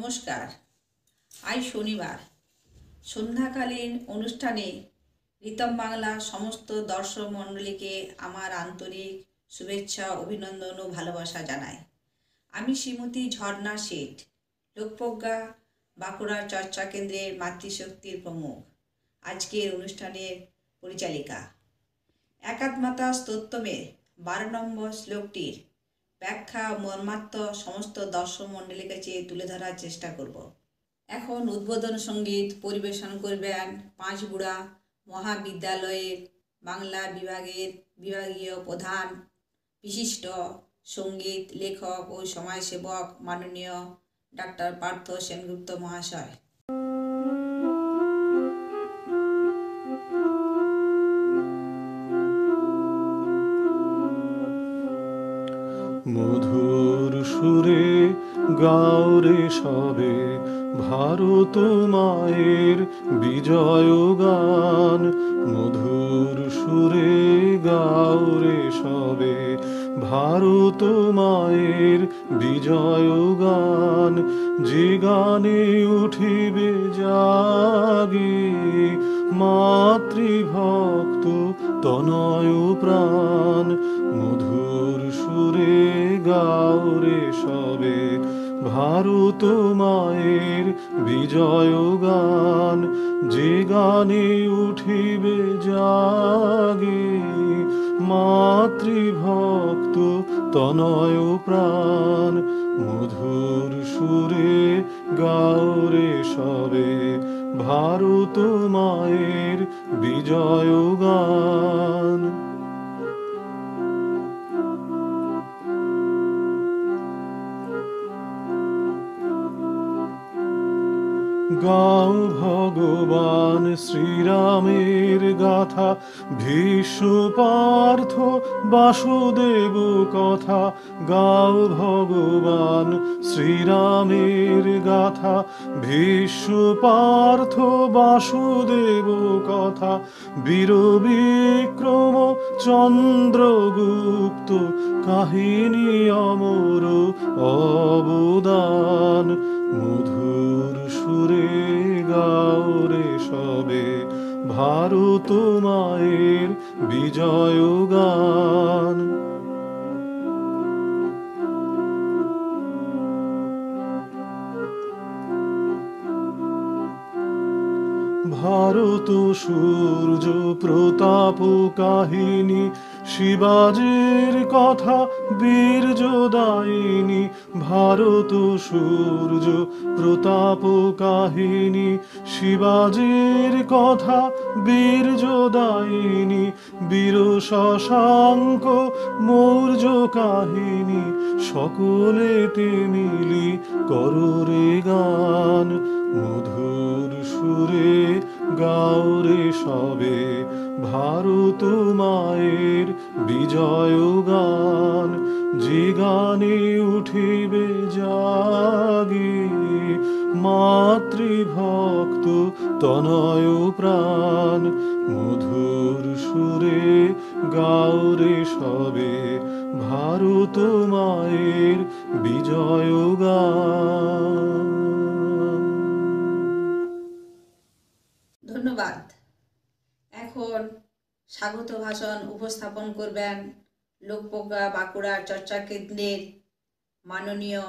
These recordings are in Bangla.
নমস্কার। আজ শনিবার। সন্ধ্যাকালীন অনুষ্ঠানে রিতম বাংলা সমস্ত দর্শক মণ্ডলীকে আমার আন্তরিক শুভেচ্ছা, অভিনন্দন ও ভালোবাসা জানাই আমি শ্রীমতী ঝর্ণা শেঠ, লোকপ্রজ্ঞা বাঁকুড়া চর্চা কেন্দ্রের মাতৃশক্তির প্রমুখ। আজকের অনুষ্ঠানের পরিচালিকা। একাত্মাতা স্তোত্তমের বারো নম্বর শ্লোকটির ব্যাখ্যা মর্মার্থ সমস্ত দর্শক মণ্ডলীর কাছে তুলে ধরার চেষ্টা করব। এখন উদ্বোধন সংগীত পরিবেশন করবেন পাঁচগুড়া মহাবিদ্যালয়ের বাংলা বিভাগের বিভাগীয় প্রধান, বিশিষ্ট সংগীত লেখক ও সমাজসেবক মাননীয় ডাক্তার পার্থ সেনগুপ্ত মহাশয়। সবে ভারত মায়ের বিজয় গান, মধুর সুরে গাওরে সবে। ভারত মায়ের বিজয় গান, যে গানে উঠিবে জাগি। মাতৃভক্ত তনয় প্রাণ, মধুর সুরে গাওরে সবে। ভারত মায়ের বিজয় গান, যে গানে উঠিবে জাগে। মাতৃভক্ত তনয় প্রাণ, মধুর সুরে গাওরে সবে। ভারত মায়ের বিজয় গান। গাও ভগবান শ্রীরামের গাথা পার্থ বাসুদেব কথা, গাও ভগবান শ্রীরামের গাথা পার্থ বাসুদেব কথা বীর বিক্রম চন্দ্রগুপ্ত কাহিনী অমর অবদান, মধুর সুরে গাওরে সবে। ভারত মায়ের বিজয় গান। ভারত সূর্য প্রতাপ কাহিনী শিবাজির কথা বীর্যদায়িনী, ভারত সূর্য প্রতাপ কাহিনী। শিবাজির কথা বীর্যদায়িনী, বীর শশাঙ্ক মৌর্য কাহিনী। সকলেতে মিলি কররে গান, মধুর সুরে গাওরে সবে। ভারত মায়ের বিজয় গান যে গানে উঠিবে জাগি। মাতৃভক্ত তনয় প্রাণ, মধুর সুরে গাওরে সবে। ভারত মায়ের বিজয় গান এখন স্বাগত ভাষণ উপস্থাপন করবেন লোকপ্রজ্ঞা বাঁকুড়া চর্চা কেন্দ্রের মাননীয়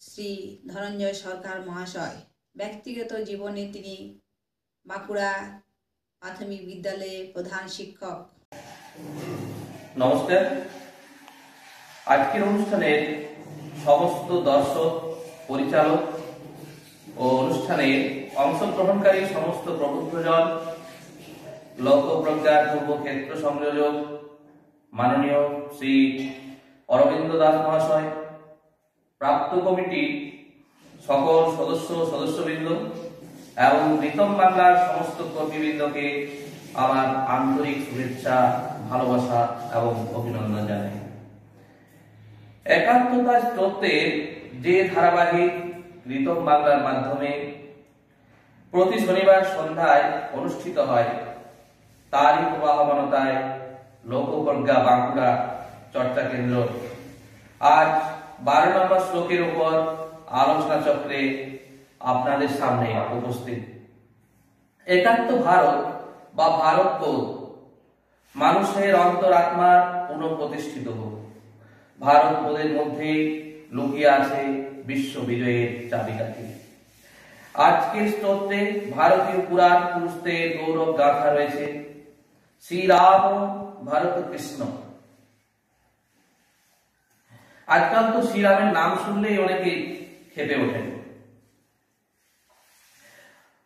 শ্রী ধনঞ্জয় সরকার মহাশয়। ব্যক্তিগত জীবনে তিনি বাঁকুড়া প্রাথমিক বিদ্যালয়ের প্রধান শিক্ষক। নমস্কার। আজকের অনুষ্ঠানের সমস্ত দর্শক, পরিচালক ও অনুষ্ঠানে অংশগ্রহণকারী সমস্ত প্রবুদ্ধজন লোকপ্রজ্ঞার পূর্ব ক্ষেত্র সংযোজক, মাননীয় শ্রী অরবিন্দ দাস মহাশয়, প্রাপ্ত কমিটি সকল সদস্য সদস্যবৃন্দ এবং রিতম বাংলার সমস্ত কর্মীবৃন্দকে আমার আন্তরিক শুভেচ্ছা, ভালোবাসা এবং অভিনন্দন জানাই। একাত্মতা তত্ত্বের যে ধারাবাহিক রিতম বাংলার মাধ্যমে প্রতি শনিবার সন্ধ্যায় অনুষ্ঠিত হয় তারই প্রবাহমানতায় লোকপ্রজ্ঞা বাঁকুড়া চর্চা কেন্দ্র। আজ বারো নম্বর শ্লোকের উপর আলোচনা চক্রে আপনাদের সামনে উপস্থিত। একাত্ম ভারত বা ভারত বোধ মানুষের অন্তরাত্মার পুনঃপ্রতিষ্ঠিত হোক। ভারত বোধের মধ্যে লুকিয়ে আছে বিশ্ব বিজয়ের চাবিকাঠি। আজকের স্তোত্রে ভারতীয় পুরাণ পুরুষদের গৌরব গাথা রয়েছে। শ্রীরাম ভারত কৃষ্ণ আজকাল তো শ্রীরামের নাম শুনলেই অনেকে খেপে ওঠেন।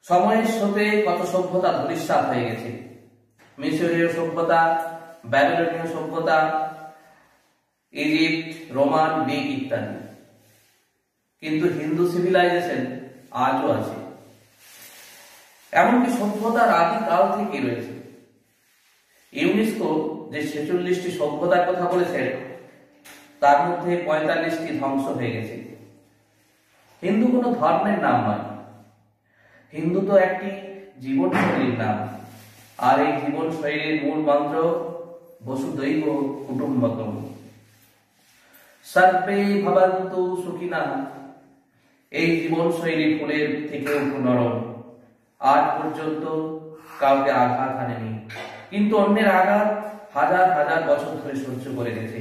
সময়ের সাথে কত সভ্যতা ধূলিসাৎ হয়ে গেছে। মিশরীয় সভ্যতা, ব্যাবিলনীয় সভ্যতা, ইজিপ্ট, রোমান, গ্রিক ইত্যাদি। কিন্তু হিন্দু সিভিলাইজেশন আজও আছে। এমনকি সভ্যতার আদি কাল থেকে রয়েছে। ইউনেস্কো যে ছেচল্লিশটি সভ্যতার কথা বলেছেন, তার মধ্যে পঁয়তাল্লিশটি ধ্বংস হয়ে গেছে। হিন্দু কোনো ধর্মের নাম নয়। হিন্দু তো একটি জীবনশৈলীর নাম। আর এই জীবনশৈলীর মূল মন্ত্র বসুদৈব কুটুম্বকম। সর্বে ভবন্তু সুখিনা। এই জীবনশৈলী ফুলের থেকেও নরম। আজ পর্যন্ত কাউকে আঘাত হানেনি। কিন্তু অন্যের আঘাত হাজার হাজার বছর ধরে সহ্য করে গেছে।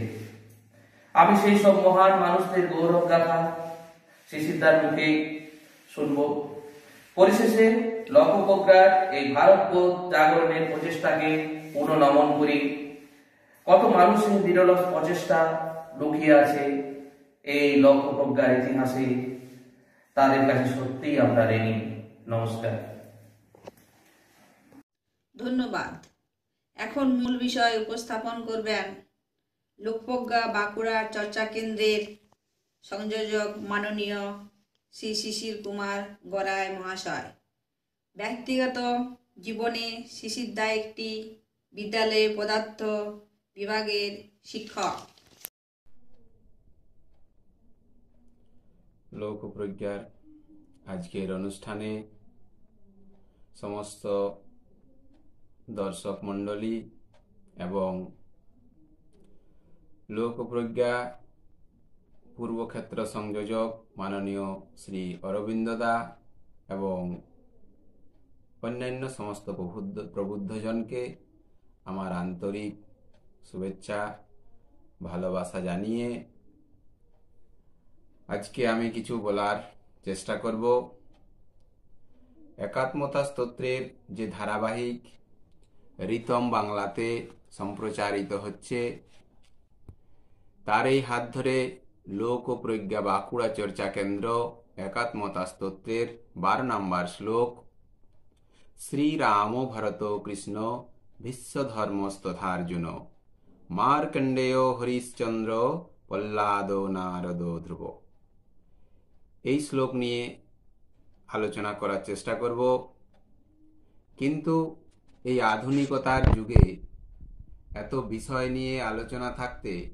আমি সেই সব মহান মানুষদের গৌরব গাথা শিশিরদার মুখে শুনব। পরিশেষে লক্ষ্যপ্রজ্ঞার এই ভারত জাগরণের প্রচেষ্টাকে পুনঃনমন করি। কত মানুষের বিরল প্রচেষ্টা লুকিয়ে আছে এই লক্ষ্যপ্রজ্ঞার ইতিহাসে, তাদের কাছে সত্যিই আমরা ঋণী। নমস্কার। ধন্যবাদ। এখন মূল বিষয় উপস্থাপন করবেন লোকপ্রজ্ঞা বাঁকুড়া চর্চা কেন্দ্রের সংযোজক মাননীয় শ্রী শিশির কুমার গড়াই মহাশয়। ব্যক্তিগত জীবনে শিশির দা একটি বিদ্যালয়ে পদার্থ বিভাগের শিক্ষক। লোকপ্রজ্ঞার আজকের অনুষ্ঠানে সমস্ত দর্শক মণ্ডলী এবং লোকপ্রজ্ঞা পূর্বক্ষেত্র সংযোজক মাননীয় শ্রী অরবিন্দ দা এবং অন্যান্য সমস্ত প্রবুদ্ধ, প্রবুদ্ধজনকে আমার আন্তরিক শুভেচ্ছা, ভালোবাসা জানিয়ে আজকে আমি কিছু বলার চেষ্টা করব। একাত্মতা স্তোত্রের যে ধারাবাহিক রিতম বাংলাতে সম্প্রচারিত হচ্ছে। তার এই হাত ধরে লোক ও প্রজ্ঞা বাঁকুড়া চর্চা কেন্দ্র একাত্মতা স্তোত্রের বারো নম্বর শ্লোক। শ্রীরাম ভরত কৃষ্ণ বিশ্ব ধর্মস্তথার্জুন মার্কণ্ডেয় হরিশ্চন্দ্র প্রহ্লাদ নারদ ধ্রুব। এই শ্লোক নিয়ে আলোচনা করার চেষ্টা করব। কিন্তু এই আধুনিকতার যুগে এত বিষয় নিয়ে আলোচনা থাকতে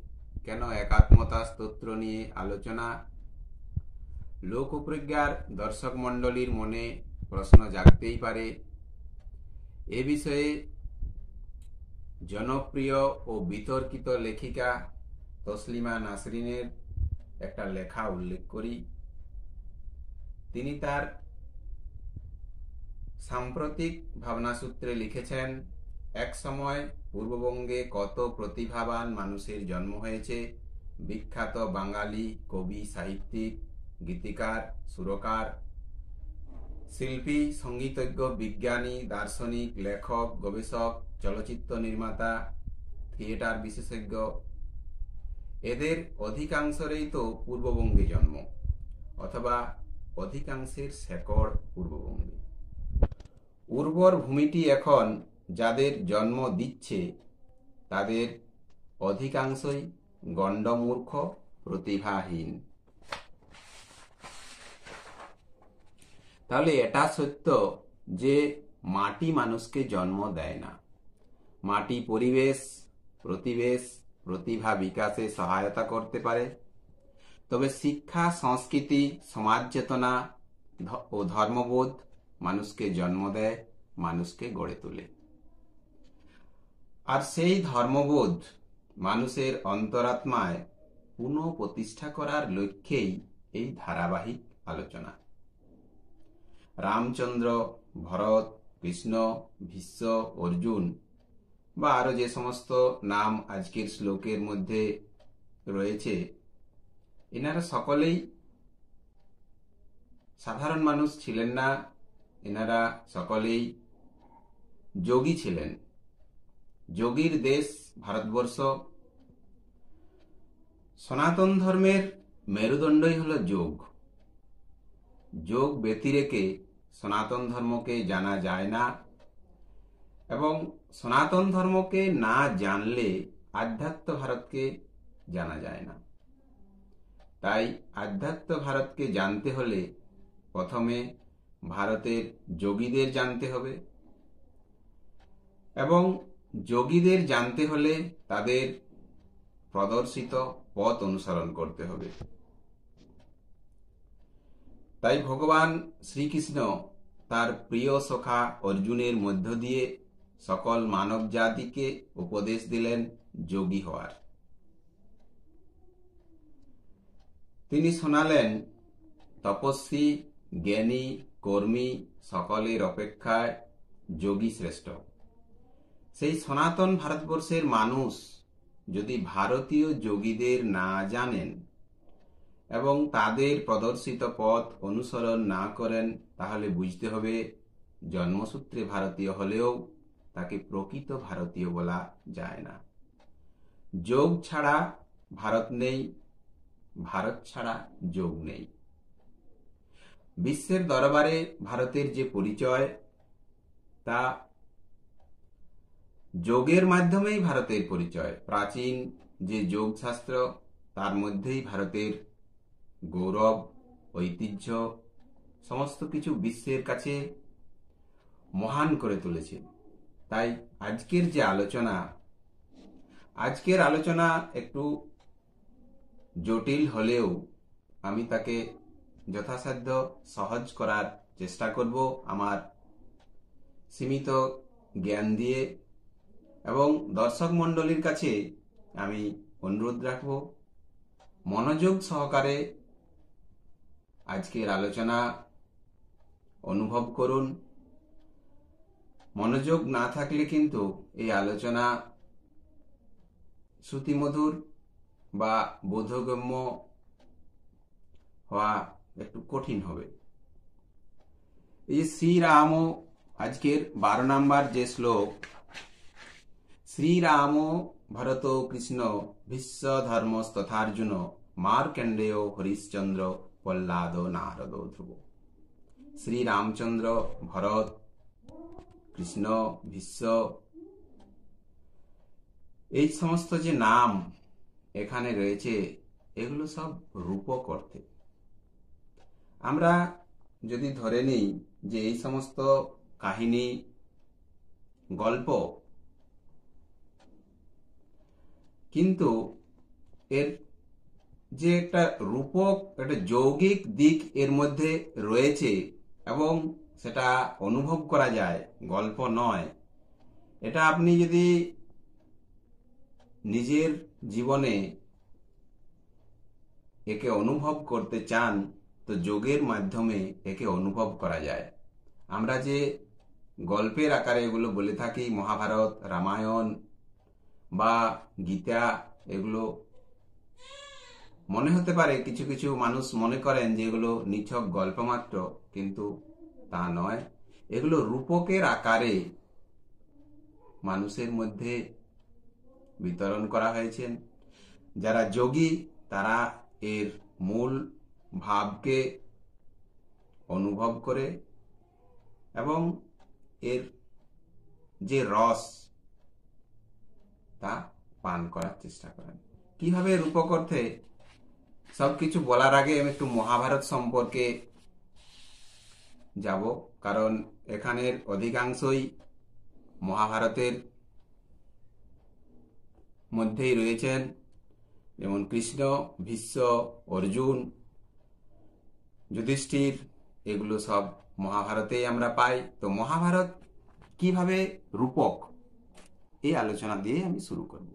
কেন একাত্মতা স্তোত্র নিয়ে আলোচনা? লোকপ্রজ্ঞার দর্শক মণ্ডলীর মনে প্রশ্ন জাগতেই পারে। এ বিষয়ে জনপ্রিয় ও বিতর্কিত লেখিকা তসলিমা নাসরিনের একটা লেখা উল্লেখ করি। তিনি তার সাম্প্রতিক ভাবনাসূত্রে লিখেছেন, এক সময় পূর্ববঙ্গে কত প্রতিভাবান মানুষের জন্ম হয়েছে। বিখ্যাত বাঙালি, কবি, সাহিত্যিক, গীতিকার, সুরকার, শিল্পী, সঙ্গীতজ্ঞ, বিজ্ঞানী, দার্শনিক, লেখক, গবেষক, চলচ্চিত্র নির্মাতা, থিয়েটার বিশেষজ্ঞ। এদের অধিকাংশেরই তো পূর্ববঙ্গে জন্ম, অথবা অধিকাংশের শেকড় পূর্ববঙ্গে। উর্বর ভূমিটি এখন যাদের জন্ম দিচ্ছে, তাদের অধিকাংশই গণ্ডমূর্খ প্রতিভাহীন। তাহলে এটা সত্য যে মাটি মানুষকে জন্ম দেয় না। মাটি পরিবেশ, প্রতিবেশ, প্রতিভা বিকাশে সহায়তা করতে পারে। তবে শিক্ষা, সংস্কৃতি, সমাজ চেতনা ও ধর্মবোধ মানুষকে জন্ম দেয়, মানুষকে গড়ে তোলে। আর সেই ধর্মবোধ মানুষের অন্তরাত্মায় পুনঃ প্রতিষ্ঠা করার লক্ষ্যেই এই ধারাবাহিক আলোচনা। রামচন্দ্র, ভরত, কৃষ্ণ, ভীষ্ম, অর্জুন বা আরও যে সমস্ত নাম আজকের শ্লোকের মধ্যে রয়েছে, এনারা সকলেই সাধারণ মানুষ ছিলেন না এনারা সকলেই যোগী ছিলেন। যোগীর দেশ ভারতবর্ষ। সনাতন ধর্মের মেরুদণ্ডই হল যোগ। যোগ ব্যতিরেকে সনাতন ধর্মকে জানা যায় না এবং সনাতন ধর্মকে না জানলে আধ্যাত্ম ভারতকে জানা যায় না। তাই আধ্যাত্ম ভারতকে জানতে হলে প্রথমে ভারতের যোগীদের জানতে হবে এবং যোগীদের জানতে হলে তাদের প্রদর্শিত পথ অনুসরণ করতে হবে। তাই ভগবান শ্রীকৃষ্ণ তার প্রিয় সখা অর্জুনের মধ্য দিয়ে সকল মানব জাতিকে উপদেশ দিলেন যোগী হওয়ার। তিনি শোনালেন, তপস্বী, জ্ঞানী কর্মী সকলের অপেক্ষায় যোগী শ্রেষ্ঠ। সেই সনাতন ভারতবর্ষের মানুষ যদি ভারতীয় যোগীদের না জানেন এবং তাদের প্রদর্শিত পথ অনুসরণ না করেন, তাহলে বুঝতে হবে জন্মসূত্রে ভারতীয় হলেও তাকে প্রকৃত ভারতীয় বলা যায় না। যোগ ছাড়া ভারত নেই, ভারত ছাড়া যোগ নেই। বিশ্বের দরবারে ভারতের যে পরিচয়, তা যোগের মাধ্যমেই ভারতের পরিচয়। প্রাচীন যে যোগশাস্ত্র, তার মধ্যেই ভারতের গৌরব, ঐতিহ্য, সমস্ত কিছু বিশ্বের কাছে মহান করে তুলেছে। তাই আজকের যে আলোচনা, আজকের আলোচনা একটু জটিল হলেও আমি তাকে যথাসাধ্য সহজ করার চেষ্টা করব আমার সীমিত জ্ঞান দিয়ে এবং দর্শক মণ্ডলীর কাছে আমি অনুরোধ রাখব। মনোযোগ সহকারে আজকের আলোচনা অনুভব করুন। মনোযোগ না থাকলে কিন্তু এই আলোচনা শ্রুতিমধুর বা বোধগম্য হওয়া একটু কঠিন হবে। এই যে শ্রীরাম আজকের বারো নাম্বার যে শ্লোক শ্রীরাম ভরত কৃষ্ণ ভীষ্ম ধর্ম তথার্জুন মার্কেন্ডেয় হরিশ্চন্দ্র প্রহ্লাদ নারদ ধ্রুব। শ্রীরামচন্দ্র ভরত কৃষ্ণ ভীষ্ম, এই সমস্ত যে নাম এখানে রয়েছে, এগুলো সব রূপক অর্থে। আমরা যদি ধরে নিই যে এই সমস্ত কাহিনী, গল্প, কিন্তু এর যে একটা রূপক, একটা যৌগিক দিক এর মধ্যে রয়েছে এবং সেটা অনুভব করা যায়, গল্প নয়। এটা আপনি যদি নিজের জীবনে একে অনুভব করতে চান তো যোগের মাধ্যমে একে অনুভব করা যায়। আমরা যে গল্পের আকারে এগুলো বলে থাকি, মহাভারত, রামায়ণ বা গীতা, এগুলো মনে হতে পারে কিছু কিছু মানুষ মনে করেন যে এগুলো নিছক গল্প মাত্র কিন্তু তা নয়। এগুলো রূপকের আকারে মানুষের মধ্যে বিতরণ করা হয়েছে যারা যোগী, তারা এর মূল ভাবকে অনুভব করে এবং এর যে রস, তা পান করার চেষ্টা করেন। কীভাবে রূপক অর্থে সবকিছু বলার আগে আমি একটু মহাভারত সম্পর্কে যাব? কারণ এখানের অধিকাংশই মহাভারতের মধ্যেই রয়েছেন। যেমন কৃষ্ণ, ভীষ্ম, অর্জুন যুধিষ্ঠির, এগুলো সব মহাভারতেই আমরা পাই। তো মহাভারত কীভাবে রূপক? এই আলোচনা দিয়ে আমি শুরু করব।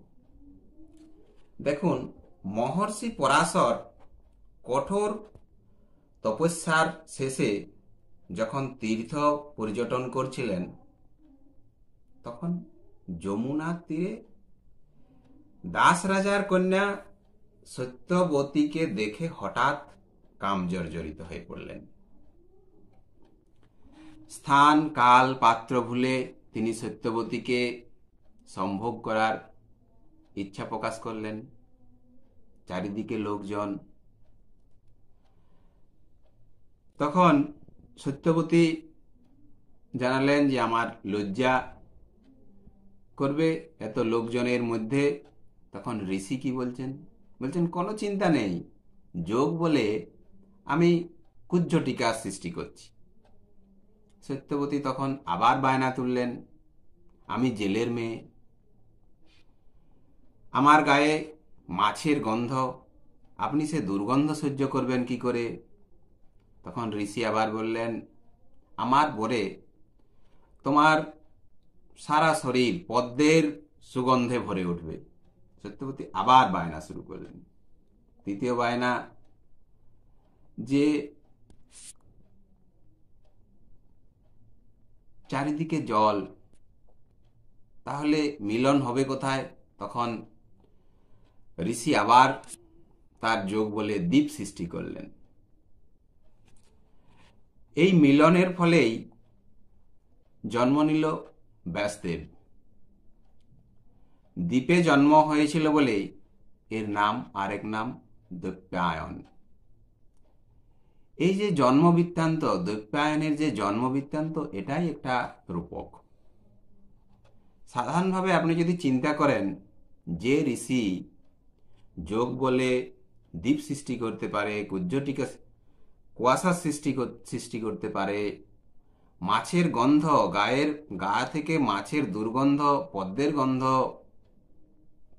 দেখুন, মহর্ষি পরাশর কঠোর তপস্যার শেষে যখন তীর্থ পর্যটন করছিলেন, তখন যমুনার তীরে দাস রাজার কন্যা সত্যবতীকে দেখে হঠাৎ কাম জর্জরিত হয়ে পড়লেন। স্থান, কাল, পাত্র ভুলে তিনি সত্যবতীকে সম্ভোগ করার ইচ্ছা প্রকাশ করলেন। চারিদিকে লোকজন। তখন সত্যবতী জানালেন যে, আমার লজ্জা করবে এত লোকজনের মধ্যে। তখন ঋষি কি বলছেন? বলছেন, কোনো চিন্তা নেই। যোগ বলে আমি কুজ্জ কুজ্জটিকা সৃষ্টি করছি। সত্যবতী তখন আবার বায়না তুললেন, আমি জেলের মেয়ে। আমার গায়ে মাছের গন্ধ, আপনি সে দুর্গন্ধ সহ্য করবেন কি করে? তখন ঋষি আবার বললেন, আমার বরে তোমার সারা শরীর পদ্মের সুগন্ধে ভরে উঠবে। সত্যবতী আবার বায়না শুরু করলেন। তৃতীয় বায়না যে চারিদিকে জল, তাহলে মিলন হবে কোথায়? তখন ঋষি আবার তার যোগ বলে দ্বীপ সৃষ্টি করলেন। এই মিলনের ফলেই জন্ম নিল ব্যাসদেব। দ্বীপে জন্ম হয়েছিল বলেই এর নাম, আরেক নাম দৈপ্যায়ন এই যে জন্ম বৃত্তান্ত দৈপ্যায়নের যে জন্ম বৃত্তান্ত এটাই একটা রূপক। সাধারণভাবে আপনি যদি চিন্তা করেন, যে ঋষি যোগ বলে দ্বীপ সৃষ্টি করতে পারে, কুজ্জটিকা কুয়াশা সৃষ্টি সৃষ্টি করতে পারে, মাছের গন্ধ, গায়ের, গা থেকে মাছের দুর্গন্ধ, পদ্মের গন্ধ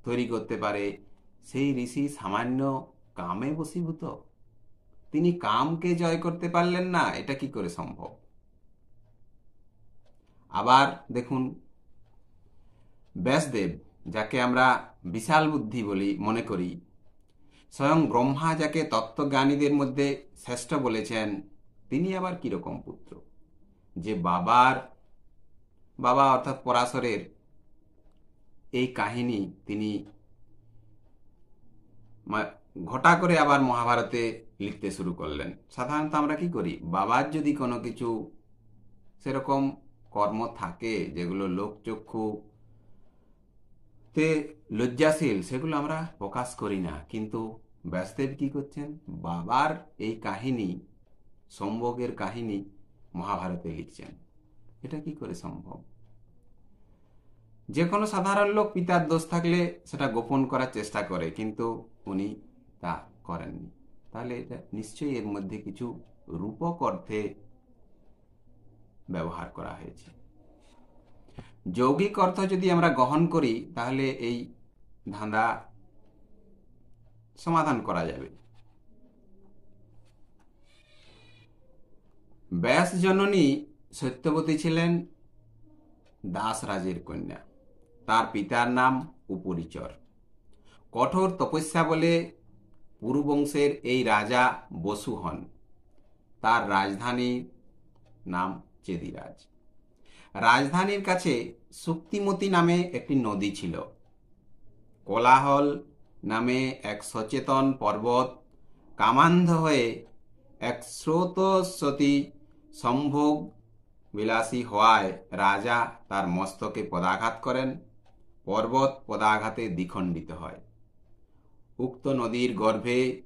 তৈরি করতে পারে, সেই ঋষি সামান্য কামে বসীভূত। তিনি কামকে জয় করতে পারলেন না, এটা কি করে সম্ভব? আবার দেখুন, ব্যাসদেব, যাকে আমরা বিশাল বুদ্ধি বলি, মনে করি, স্বয়ং ব্রহ্মা যাকে তত্ত্বজ্ঞানীদের মধ্যে শ্রেষ্ঠ বলেছেন, তিনি আবার কীরকম পুত্র? যে বাবার, বাবা অর্থাৎ পরাশরের এই কাহিনী তিনি ঘটা করে আবার মহাভারতে লিখতে শুরু করলেন। সাধারণত আমরা কি করি? বাবার যদি কোনো কিছু সেরকম কর্ম থাকে, যেগুলো লোকচক্ষু তে লজ্জাশীল, সেগুলো আমরা প্রকাশ করি না। কিন্তু ব্যাসদেব কি করছেন? বাবার এই কাহিনী, সম্ভোগের কাহিনী মহাভারতে লিখছেন। এটা কি করে সম্ভব? যে কোনো সাধারণ লোক পিতার দোষ থাকলে সেটা গোপন করার চেষ্টা করে, কিন্তু উনি তা করেননি। তাহলে এটা নিশ্চয়ই এর মধ্যে কিছু রূপক অর্থে ব্যবহার করা হয়েছে। যৌগিক অর্থ যদি আমরা গ্রহণ করি, তাহলে এই ধাঁধা সমাধান করা যাবে। ব্যাস জননী সত্যবতী ছিলেন দাস রাজের কন্যা। তার পিতার নাম উপরিচর। কঠোর তপস্যা বলে পুরুবংশের এই রাজা বসু হন। তার রাজধানীর নাম চেদিরাজ। রাজধানীর কাছে শক্তিমতী নামে একটি নদী ছিল। কোলাহল নামে এক সচেতন পর্বত কামান্ধ হয়ে এক স্রোতস্বতী সম্ভোগ বিলাসী হওয়ায় রাজা তার মস্তকে পদাঘাত করেন। পর্বত পদাঘাতে দ্বিখণ্ডিত হয়। উক্ত নদীর গর্ভে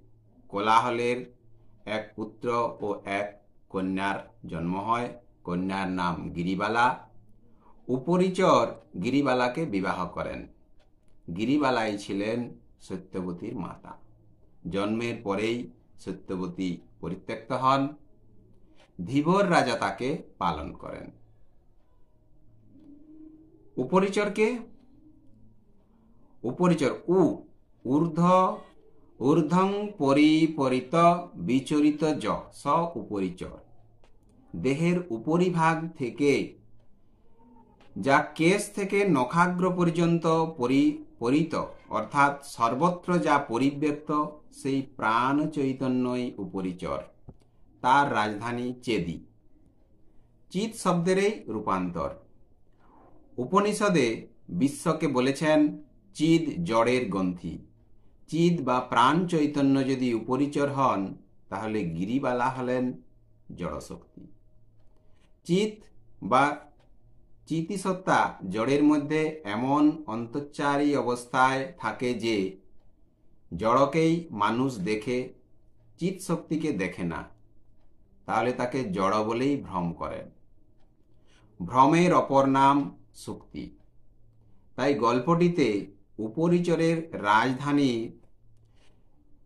কোলাহলের এক পুত্র ও এক কন্যার জন্ম হয়। কন্যার নাম গিরিবালা। উপরিচর গিরিবালাকে বিবাহ করেন। গিরিবালাই ছিলেন সত্যবতীর মাতা। জন্মের পরেই সত্যবতী পরিত্যক্ত হন। ধীবর রাজা তাকে পালন করেন। উপরিচরকে? উপরিচর উ ঊর্ধ্ব, ঊর্ধ্বং পরিপরিত বিচরিত জ, স উপরিচর। দেহের উপরিভাগ থেকে, যা কেশ থেকে নখাগ্র পর্যন্ত পরিত, অর্থাৎ সর্বত্র যা পরিব্যক্ত, সেই প্রাণ চৈতন্যই উপরিচর। তার রাজধানী চেদি। চিত শব্দেরই রূপান্তর। উপনিষদে বিশ্বকে বলেছেন চিদ জড়ের গ্রন্থি। চিদ বা প্রাণ চৈতন্য যদি উপরিচর হন, তাহলে গিরিবালা হলেন জড়শক্তি। চিত বা চিতিসত্তা জড়ের মধ্যে এমন অন্তচ্চারী অবস্থায় থাকে যে জড়কেই মানুষ দেখে চিত শক্তিকে দেখে না। তাহলে তাকে জড় বলেই ভ্রম করেন। ভ্রমের অপর নাম শক্তি। তাই গল্পটিতে উপরিচরের রাজধানী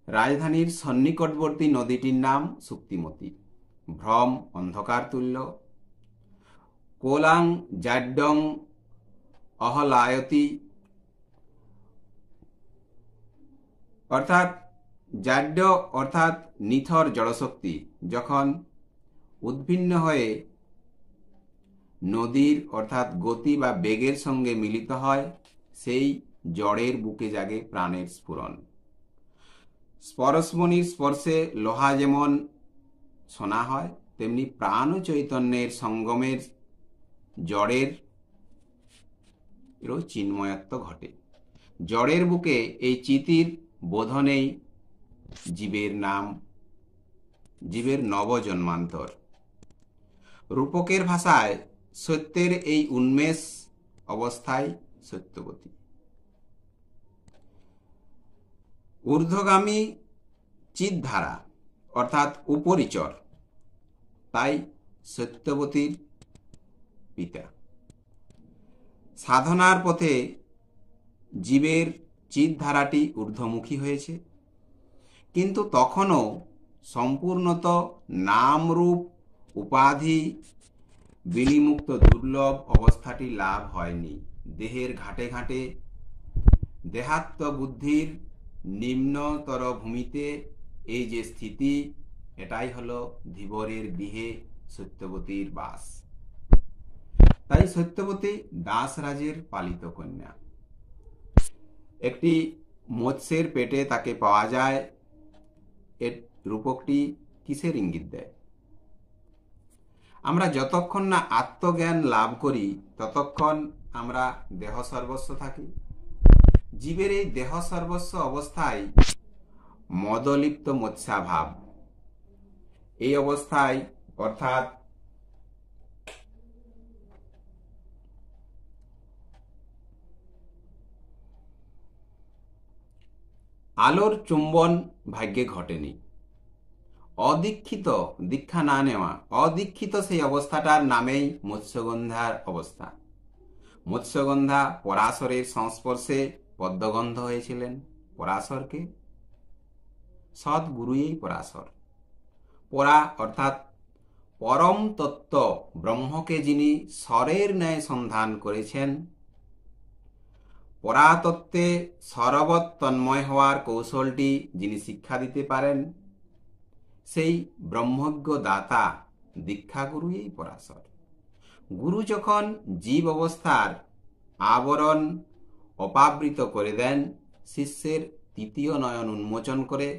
রাজধানীর সন্নিকটবর্তী নদীটির নাম শক্তিমতী ভ্রম অন্ধকার তুল্য। কোলাং জাড্ডং অহলায়তি। অর্থাৎ জাড্য অর্থাৎ নিথর জড়শক্তি, যখন উদ্ভিন্ন হয়ে নদীর অর্থাৎ গতি বা বেগের সঙ্গে মিলিত হয়, সেই জড়ের বুকে জাগে প্রাণের স্ফুরণ। স্পরশমণির স্পর্শে লোহা যেমন শোনা হয়, তেমনি প্রাণ ও চৈতন্যের সঙ্গমের জড়ের এরও চিন্ময়ত্ব ঘটে। জড়ের বুকে এই চিতির বোধনেই জীবের নাম, জীবের নবজন্মান্তর। রূপকের ভাষায় সত্যের এই উন্মেষ অবস্থায় সত্যবতী। ঊর্ধ্বগামী চিৎধারা, অর্থাৎ উপরিচর। তাই সত্যবতীর পিতা। সাধনার পথে জীবের চিৎধারাটি ঊর্ধ্বমুখী হয়েছে। কিন্তু তখনও সম্পূর্ণত নামরূপ উপাধি বিনিমুক্ত দুর্লভ অবস্থাটি লাভ হয়নি। দেহের ঘাটে ঘাটে দেহাত্ম বুদ্ধির নিম্নতর ভূমিতে এই যে স্থিতি, এটাই হলো ধীবরের গৃহে সত্যবতীর বাস। তাই সত্যবতী দাসরাজের পালিত কন্যা। একটি মৎস্যের পেটে তাকে পাওয়া যায়, এর রূপকটি কিসের ইঙ্গিত দেয়? আমরা যতক্ষণ না আত্মজ্ঞান লাভ করি, ততক্ষণ আমরা দেহ সর্বস্ব থাকি। জীবের এই দেহ সর্বস্ব অবস্থায় মদলিপ্ত মৎস্যাভাব এই অবস্থায়, অর্থাৎ আলোর চুম্বন ভাগ্যে ঘটেনি। অদীক্ষিত দীক্ষা না নেওয়া, অদীক্ষিত সেই অবস্থাটার নামেই মৎস্যগন্ধার অবস্থা। মৎস্যগন্ধা পরাশরের সংস্পর্শে পদ্মগন্ধ হয়েছিলেন পরাশরকে। সদ্গুরুই পরাশর। পরা অর্থাৎ পরম তত্ত্ব ব্রহ্মকে যিনি স্বরের ন্যায় সন্ধান করেছেন, পরাতত্ত্বে সরবত তন্ময় হওয়ার কৌশলটি যিনি শিক্ষা দিতে পারেন, সেই ব্রহ্মজ্ঞ দাতা দীক্ষাগুরুই পরাশর। গুরু যখন জীব অবস্থার আবরণ অপাবৃত করে দেন শিষ্যের তৃতীয় নয়ন উন্মোচন করে।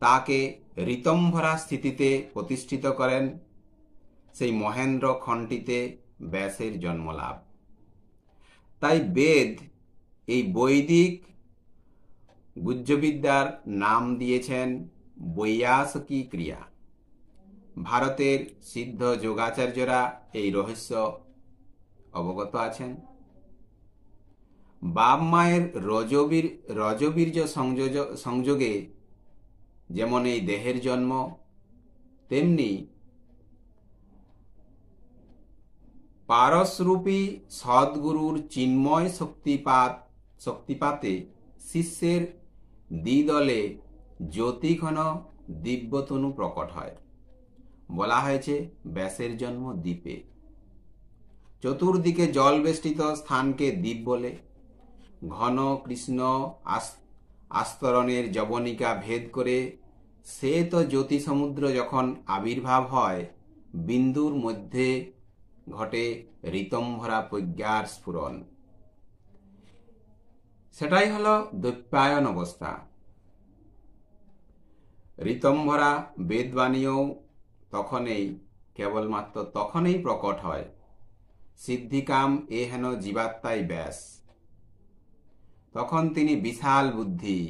তাকে ঋতম্ভরা স্থিতিতে প্রতিষ্ঠিত করেন। সেই মহেন্দ্র খণ্ডিতে ব্যাসের জন্মলাভ তাই বেদ এই বৈদিক গুজ্জবিদ্যার নাম দিয়েছেন বৈয়াসকী ক্রিয়া। ভারতের সিদ্ধ যোগাচার্যরা এই রহস্য অবগত আছেন। বাপ মায়ের রজবীর, রজবীর্য সংযোজ, সংযোগে যেমন এই দেহের জন্ম, তেমনি পারসরূপী সদ্গুরুর চিন্ময় শক্তিপাত, শক্তিপাতে শিষ্যের দ্বিদলে জ্যোতিঘন দিব্যতনু প্রকট হয়। বলা হয়েছে ব্যাসের জন্ম দ্বীপে। চতুর্দিকে জল বেষ্টিত স্থানকে দ্বীপ বলে। ঘন কৃষ্ণ আস্তরণের যবনিকা ভেদ করে সে তো জ্যোতি সমুদ্র যখন আবির্ভাব হয়, বিন্দুর মধ্যে ঘটে ঋতম্ভরা প্রজ্ঞার স্ফুরণ। সেটাই হল দৈপ্যায়ন অবস্থা। ঋতম্ভরা বেদবাণীও তখনই, কেবলমাত্র তখনই প্রকট হয়। সিদ্ধিকাম এ হেন জীবাত্মাই ব্যাস। তখন তিনি বিশাল বুদ্ধি।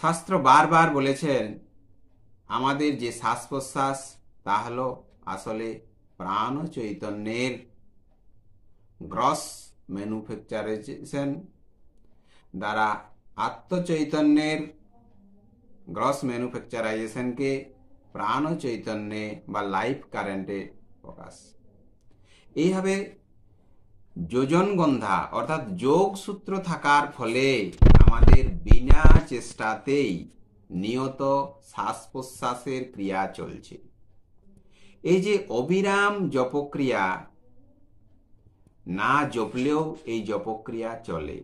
শাস্ত্র বারবার বলেছেন, আমাদের যে শ্বাস প্রশ্বাস তা হল আসলে প্রাণ চৈতন্যের গ্রস ম্যানুফ্যাকচারেশন দ্বারা আত্মচৈতন্যের গ্রস ম্যানুফ্যাকচারাইজেশনকে প্রাণ চৈতন্যে বা লাইফ কারেন্টে প্রকাশ। এইভাবে যোজন গন্ধা অর্থাৎ যোগ সূত্র থাকার ফলে আমাদের বিনা চেষ্টাতেই নিয়ত শ্বাস প্রশ্বাসের ক্রিয়া চলছে। এই যে অবিরাম জপক্রিয়া, না জপলেও এই জপক্রিয়া চলে।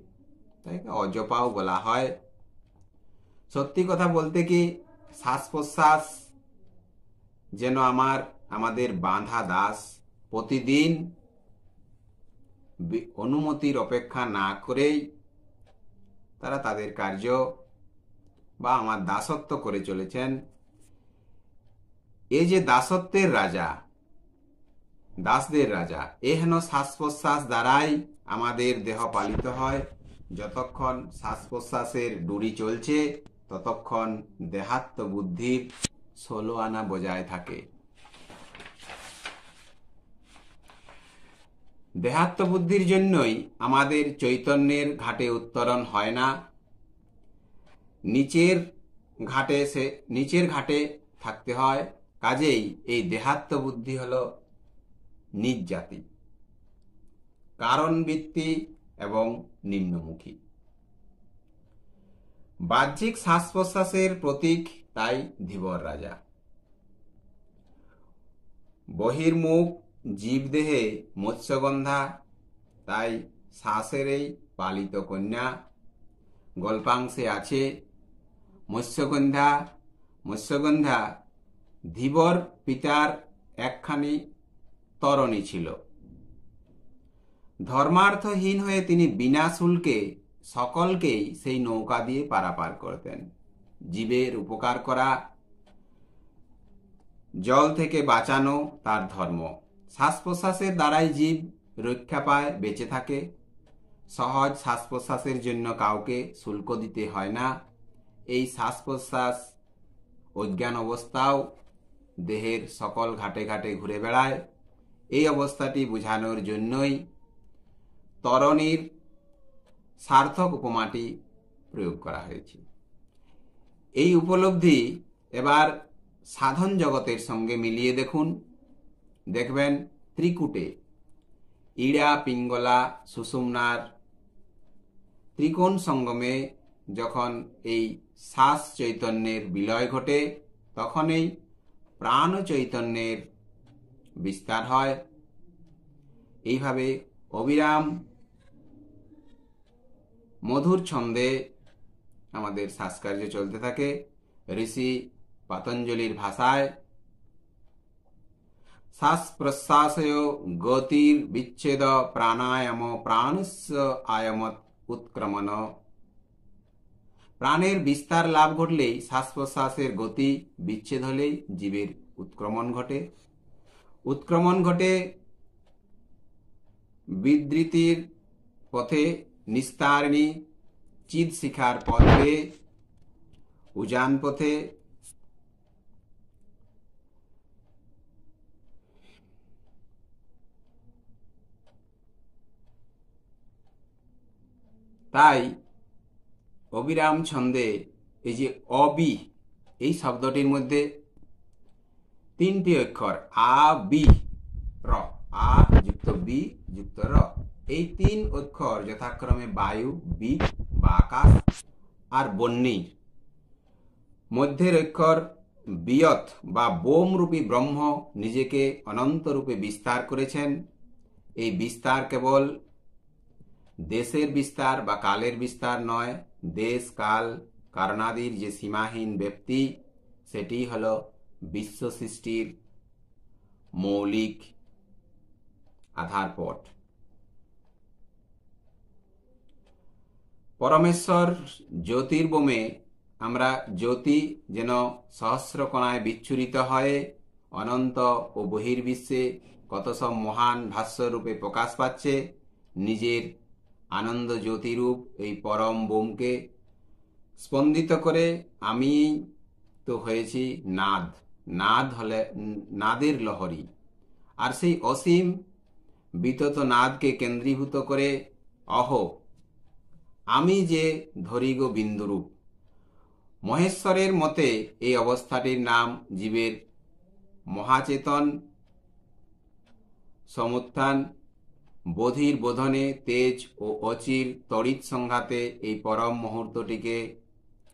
তাই অজপাও বলা হয়। সত্যি কথা বলতে কি শ্বাস প্রশ্বাস যেন আমার, আমাদের বাঁধা দাস প্রতিদিন অনুমতির অপেক্ষা না করেই তারা তাদের কার্য বা আমার দাসত্ব করে চলেছেন। এই যে দাসত্বের রাজা, দাসদের রাজা, এহেন শ্বাস প্রশ্বাস দ্বারাই আমাদের দেহ পালিত হয়। যতক্ষণ শ্বাস প্রশ্বাসের ডুরি চলছে, ততক্ষণ দেহাত্ম বুদ্ধির ষোলো আনা বজায় থাকে। দেহাত্ম বুদ্ধির জন্যই আমাদের চৈতন্যের ঘাটে উত্তরণ হয় না। নিচের ঘাটে সে, নিচের ঘাটে থাকতে হয়। কাজেই এই দেহাত্ম বুদ্ধি হল নিজ জাতি কারণ বৃত্তি এবং নিম্নমুখী। বাহ্যিক শ্বাস প্রশ্বাসের প্রতীক তাই ধীবর রাজা। বহির্মুখ জীবদেহে মৎস্যগন্ধা, তাই শ্বাসের এই পালিত কন্যা। গল্পাংশে আছে, মৎস্যগন্ধা মৎস্যগন্ধা ধীবর পিতার একখানি তরণী ছিল। ধর্মার্থহীন হয়ে তিনি বিনা শুল্কে সকলকেই সেই নৌকা দিয়ে পারাপার করতেন। জীবের উপকার করা, জল থেকে বাঁচানো তার ধর্ম। শ্বাস প্রশ্বাসের দ্বারাই জীব রক্ষা পায়, বেঁচে থাকে। সহজ শ্বাস প্রশ্বাসের জন্য কাউকে শুল্ক দিতে হয় না। এই শ্বাস প্রশ্বাস অজ্ঞান অবস্থাও দেহের সকল ঘাটে ঘাটে ঘুরে বেড়ায়। এই অবস্থাটি বোঝানোর জন্যই তরণীর সার্থক উপমাটি প্রয়োগ করা হয়েছে। এই উপলব্ধি এবার সাধন জগতের সঙ্গে মিলিয়ে দেখুন। দেখবেন ত্রিকুটে। ইড়া, পিঙ্গলা, সুষুম্নার ত্রিকোণ সঙ্গমে যখন এই শ্বাস চৈতন্যের বিলয় ঘটে, তখনই প্রাণ চৈতন্যের বিস্তার হয়। এইভাবে অবিরাম মধুর ছন্দে আমাদের শ্বাসকার্য চলতে থাকে। ঋষি পাতঞ্জলির ভাষায় শ্বাস প্রশ্বাসয় গতির বিচ্ছেদ প্রাণায়াম প্রাণস্য আয়মত উৎক্রমণ প্রাণের বিস্তার লাভ ঘটলেই শ্বাস প্রশ্বাসের গতি বিচ্ছেদ হলেই জীবের উৎক্রমণ ঘটে উৎক্রমণ ঘটে বিদৃতির পথে নিস্তারিণী চিৎ শিখার পথে উজান পথে তাই অবিরাম ছন্দে এই যে অবি, এই শব্দটির মধ্যে তিনটি অক্ষর, আ, বি, র, আ যুক্ত বি যুক্ত র। এই তিন অক্ষর যথাক্রমে বায়ু, বি, বা আকাশ, আর বন্যী। মধ্যের অক্ষর বিয়ত বা বোম রূপী ব্রহ্ম নিজেকে অনন্তরূপে বিস্তার করেছেন। এই বিস্তার কেবল দেশের বিস্তার বা কালের বিস্তার নয়। দেশ, কাল, কারণাদির যে সীমাহীন ব্যক্তি, সেটি হল বিশ্ব সৃষ্টির মৌলিক আধারপট। পরমেশ্বর জ্যোতির্বোমে আমরা জ্যোতি যেন সহস্র কণায় বিচ্ছুরিত হয়ে, অনন্ত ও বহির্বিশ্বে কত সব মহান ভাষ্যরূপে প্রকাশ পাচ্ছে, নিজের আনন্দ জ্যোতিরূপ এই পরম বোমকে স্পন্দিত করে আমি তো হয়েছি নাদ। নাদ হলে নাদের লহরী। আর সেই অসীম বিতত নাদকে কেন্দ্রীভূত করে, অহ, আমি যে ধরিগ বিন্দুরূপ। মহেশ্বরের মতে এই অবস্থাটির নাম জীবের মহাচেতন সমুত্থান বোধির বোধনে তেজ ও অচির তড়িৎ সংঘাতে এই পরম মুহূর্তটিকে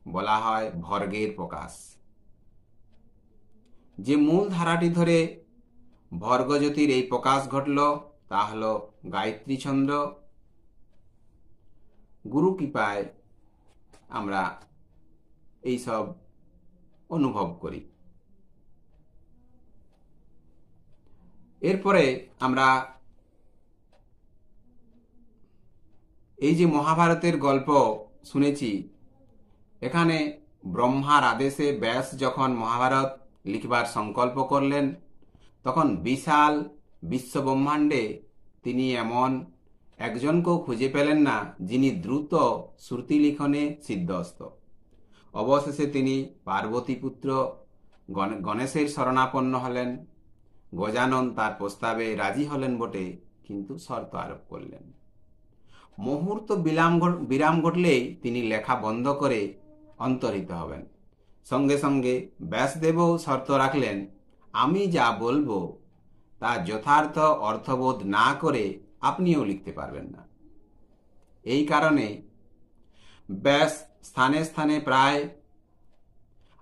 বলা হয় ভর্গের প্রকাশ। যে মূল ধারাটি ধরে ভর্গজ্যোতির এই প্রকাশ ঘটল তা হল গায়ত্রী ছন্দ গুরু কৃপায় আমরা এইসব অনুভব করি। এরপরে আমরা এই যে মহাভারতের গল্প শুনেছি, এখানে ব্রহ্মার আদেশে ব্যাস যখন মহাভারত লিখবার সংকল্প করলেন, তখন বিশাল বিশ্বব্রহ্মাণ্ডে তিনি এমন একজনকেও খুঁজে পেলেন না যিনি দ্রুত শ্রুতি লিখনে সিদ্ধস্ত। অবশেষে তিনি পার্বতীপুত্র গণেশের শরণাপন্ন হলেন। গজানন তার প্রস্তাবে রাজি হলেন বটে, কিন্তু শর্ত আরোপ করলেন। মুহূর্ত বিরাম বিরাম ঘটলেই তিনি লেখা বন্ধ করে অন্তরিত হবেন। সঙ্গে সঙ্গে ব্যাসদেবও শর্ত রাখলেন, আমি যা বলব, তা যথার্থ অর্থবোধ না করে আপনিও লিখতে পারবেন না। এই কারণে ব্যাস স্থানে স্থানে প্রায়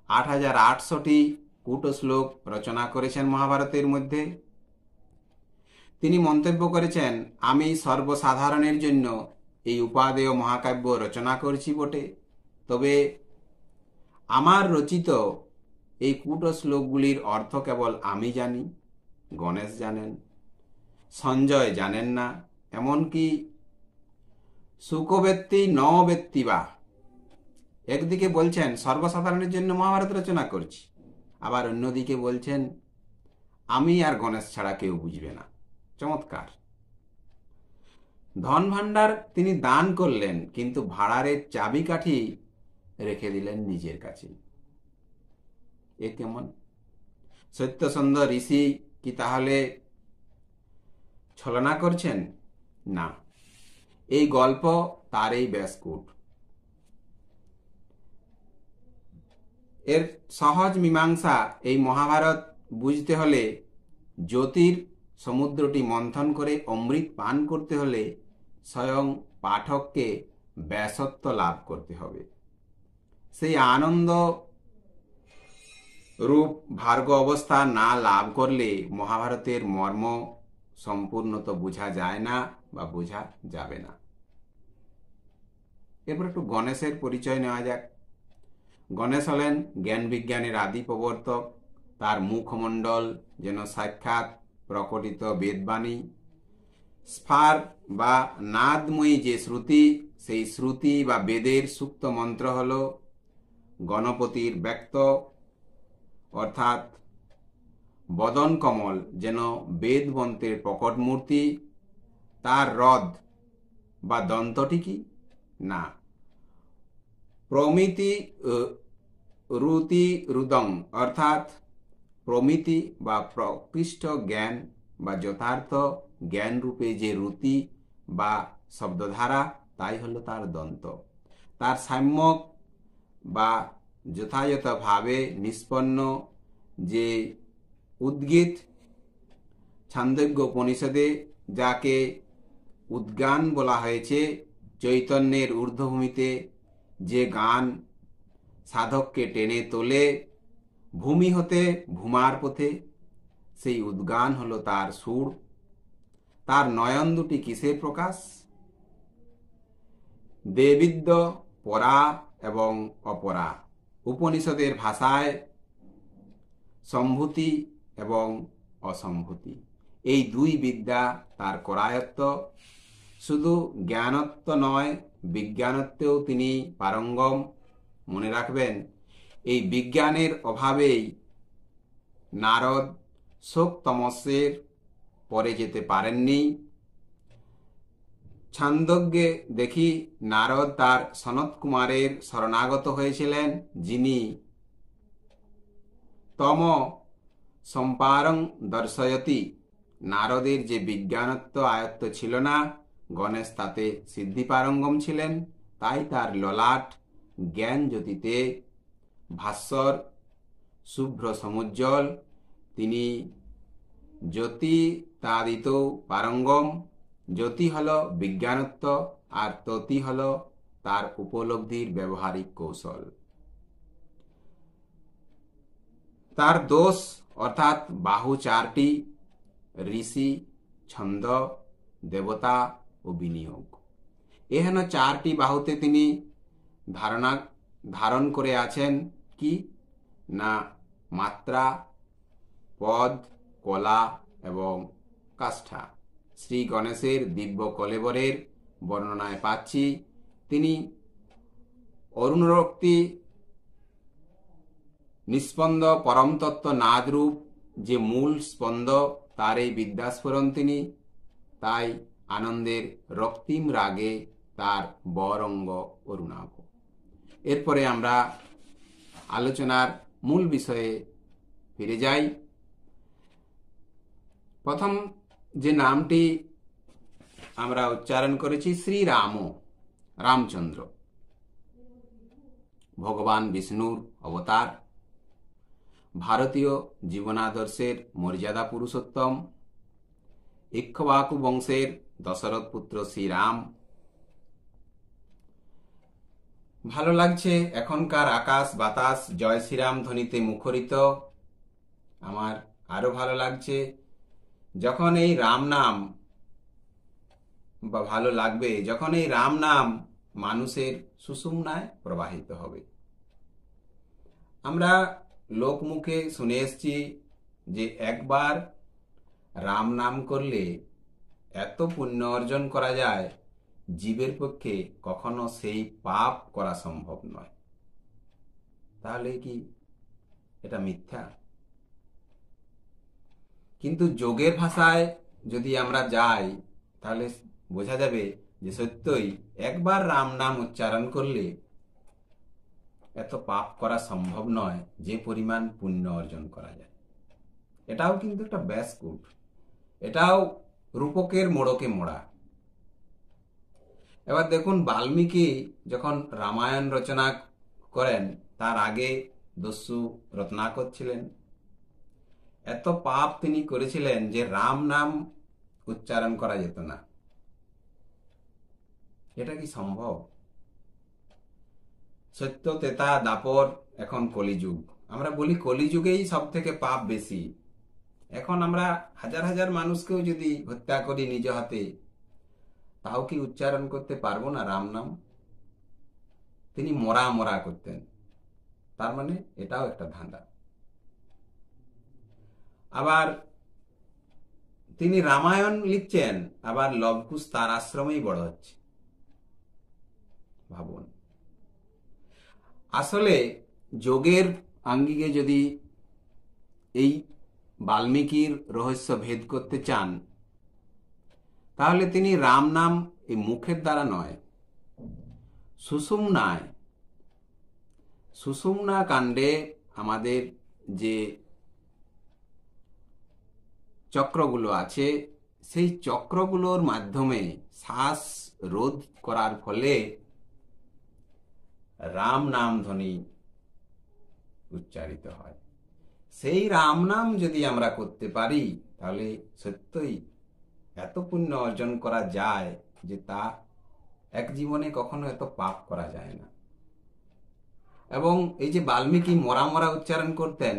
আট হাজার আটশোটি কুট শ্লোক রচনা করেছেন মহাভারতের মধ্যে। তিনি মন্তব্য করেছেন, আমি সর্বসাধারণের জন্য এই উপাদেয় মহাকাব্য রচনা করছি বটে। তবে আমার রচিত এই কুট শ্লোকগুলির অর্থ কেবল আমি জানি, গণেশ জানেন, সঞ্জয় জানেন না, এমনকি সুকব্যক্তি ন ব্যক্তি বা একদিকে বলছেন, সর্বসাধারণের জন্য মহাভারত রচনা করছি। আবার অন্যদিকে বলছেন, আমি আর গণেশ ছাড়া কেউ বুঝবে না। চমৎকার। ধন ভাণ্ডার তিনি দান করলেন, কিন্তু ভাড়ারের চাবিকাঠি রেখে দিলেন নিজের কাছে। এ কেমন? সত্যসন্ধ ঋষি কি তাহলে ছলনা করছেন? না। এই গল্প তার এই ব্যাসকুট। এর সহজ মীমাংসা এই মহাভারত বুঝতে হলে জ্যোতির সমুদ্রটি মন্থন করে অমৃত পান করতে হলে স্বয়ং পাঠককে ব্যাসত্ব লাভ করতে হবে। সেই আনন্দ রূপ ভার্গ অবস্থা না লাভ করলে মহাভারতের মর্ম সম্পূর্ণত বোঝা যায় না বা বোঝা যাবে না। এরপর একটু গণেশের পরিচয় নেওয়া যাক। গণেশ হলেন জ্ঞান বিজ্ঞানের আদি প্রবর্তক তার মুখমণ্ডল যেন সাক্ষাৎ প্রকটিত বেদবাণী। স্ফার বা নাদময়ী যে শ্রুতি, সেই শ্রুতি বা বেদের সুক্ত মন্ত্র হল গণপতির ব্যক্ত, অর্থাৎ বদন কমল যেন বেদবন্তের প্রকট মূর্তি। তার হ্রদ বা দন্তটি কি? না। প্রমিতি রুতি, রুদং, অর্থাৎ প্রমিতি বা প্রকৃষ্ট জ্ঞান বা যথার্থ জ্ঞান রূপে যে রুতি বা শব্দধারা, তাই হলো তার দন্ত। তার সাম্যক বা যথাযথভাবে নিষ্পন্ন যে উদ্গীত ছান্দজ্ঞ উপনিষদে যাকে উদ্গান বলা হয়েছে, চৈতন্যের ঊর্ধ্বভূমিতে যে গান সাধককে টেনে তোলে ভূমি হতে, ভূমার পথে, সেই উদ্গান হলো তার সুর। তার নয়ন দুটি কিসের প্রকাশ? দেবিদ্য, পরা এবং অপরা। উপনিষদের ভাষায় সম্ভূতি এবং অসম্ভূতি। এই দুই বিদ্যা তার করায়ত্ত। শুধু জ্ঞানত্ব নয়, বিজ্ঞানত্বেও তিনি পারঙ্গম। মনে রাখবেন এই বিজ্ঞানের অভাবেই নারদ শোক তমস্যের পরে যেতে পারেননি। ছান্দজ্ঞে দেখি নারদ তার সনত কুমারের শরণাগত হয়েছিলেন, যিনি তম সম্পারং দর্শয়তি। নারদের যে বিজ্ঞানত্ব আয়ত্ত ছিল না, গণেশ তাতে সিদ্ধিপারঙ্গম ছিলেন, তাই তার ললাট জ্ঞান জ্যোতিতে ভাস্বর, শুভ্র সমুজ্জ্বল, তিনি জ্যোতি তাদিত পারঙ্গম, জ্যোতি হল বিজ্ঞানত্ব আর ততি হল তার উপলব্ধির ব্যবহারিক কৌশল। তার দোষ অর্থাৎ বাহু চারটি, ঋষি, ছন্দ, দেবতা ও বিনিয়োগ। এহেন চারটি বাহুতে তিনি ধারণা, ধারণ করে আছেন। কি? না, মাত্রা, পদ, কলা এবং কাষ্ঠা। শ্রী গণেশের দিব্য কলেবরের বর্ণনায় পাচ্ছি। তিনি অরুণরক্তি নিস্পন্দ পরমতত্ত্ব নাদরূপ যে মূল স্পন্দ, তার এই বিদ্যাস্ফোরণ তিনি। তাই আনন্দের রক্তিম রাগে তার বরঙ্গ অরুণাভ। এরপরে আমরা আলোচনার মূল বিষয়ে ফিরে যাই। প্রথম যে নামটি আমরা উচ্চারণ করেছি, শ্রীরাম, রামচন্দ্র। ভগবান বিষ্ণুর অবতার। ভারতীয় জীবনাদর্শের মর্যাদা পুরুষোত্তম। ইক্ষবাকু বংশের দশরথ পুত্র শ্রীরাম ভালো লাগছে এখনকার আকাশ, বাতাস, জয় শ্রীরাম ধ্বনিতে মুখরিত। আমার আরও ভালো লাগছে যখন এই রাম নাম, বা ভালো লাগবে, যখন এই রাম নাম মানুষের সুষুম্নায় প্রবাহিত হবে। আমরা লোকমুখে শুনে এসছি যে একবার রাম নাম করলে এত পুণ্য অর্জন করা যায় জীবের পক্ষে কখনো সেই পাপ করা সম্ভব নয়। তাহলে কি এটা মিথ্যা? কিন্তু যোগের ভাষায় যদি আমরা যাই, তাহলে বোঝা যাবে যে সত্যই একবার রাম নাম উচ্চারণ করলে এত পাপ করা সম্ভব নয় যে পরিমাণ পুণ্য অর্জন করা যায়। এটাও কিন্তু একটা ব্যাসকুট এটাও রূপকের মোড়কে মোড়া। এবার দেখুন বাল্মীকি যখন রামায়ণ রচনা করেন, তার আগে দস্যু রত্নাকর ছিলেন। এত পাপ তিনি করেছিলেন যে রাম নাম উচ্চারণ করা যেত না। এটা কি সম্ভব? সত্য, তেতা, দাপর, এখন কলিযুগ। আমরা বলি কলিযুগেই সব থেকে পাপ বেশি। এখন আমরা হাজার হাজার মানুষকেও যদি হত্যা করি নিজ হাতে তাও কি উচ্চারণ করতে পারব না? রাম নাম। তিনি মরা মরা করতেন। তার মানে এটাও একটা ধান্দা আবার তিনি রামায়ণ লিখছেন, আবার লবকুশ তার আশ্রমেই বড় হচ্ছে। ভাবুন। আসলে যোগের আঙ্গিকে যদি এই বাল্মীকির রহস্য ভেদ করতে চান তাহলে তিনি রাম নাম এই মুখের দ্বারা নয়। সুষুম্নায় সুষুম্না কাণ্ডে আমাদের যে চক্রগুলো আছে, সেই চক্রগুলোর মাধ্যমে শ্বাস রোধ করার ফলে রাম নাম ধ্বনি উচ্চারিত হয়। সেই রাম নাম যদি আমরা করতে পারি, তাহলে সত্যই এত পুণ্য অর্জন করা যায় যে তা এক জীবনে কখনো এত পাপ করা যায় না। এবং এই যে বাল্মীকি মরা মরা উচ্চারণ করতেন,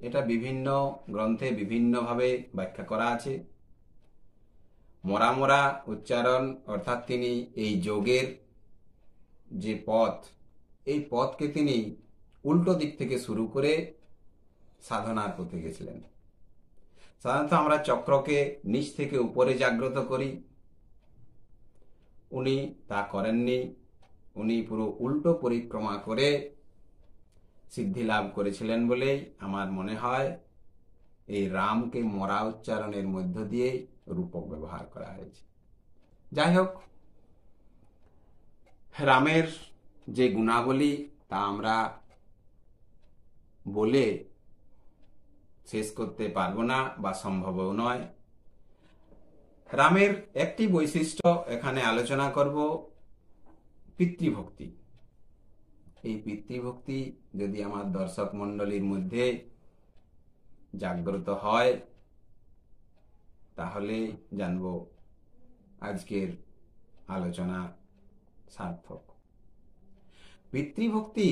এটা বিভিন্ন গ্রন্থে বিভিন্নভাবে ব্যাখ্যা করা আছে। মরা মরা উচ্চারণ অর্থাৎ তিনি এই যোগের যে পথ, এই পথকে তিনি উল্টো দিক থেকে শুরু করে সাধনার পথে গেছিলেন। সাধারণত আমরা চক্রকে নিচ থেকে উপরে জাগ্রত করি। উনি তা করেননি। উনি পুরো উল্টো পরিক্রমা করে সিদ্ধি লাভ করেছিলেন বলেই আমার মনে হয়। এই রামকে মরা উচ্চারণের মধ্য দিয়ে রূপক ব্যবহার করা হয়েছে। যাই হোক, রামের যে গুণাবলী তা আমরা বলে শেষ করতে পারব না বা সম্ভবও নয়। রামের একটি বৈশিষ্ট্য এখানে আলোচনা করব, পিতৃভক্তি। এই পিতৃভক্তি যদি আমার দর্শক মণ্ডলীর মধ্যে জাগ্রত হয়, তাহলে জানব আজকের আলোচনা সার্থক। পিতৃভক্তি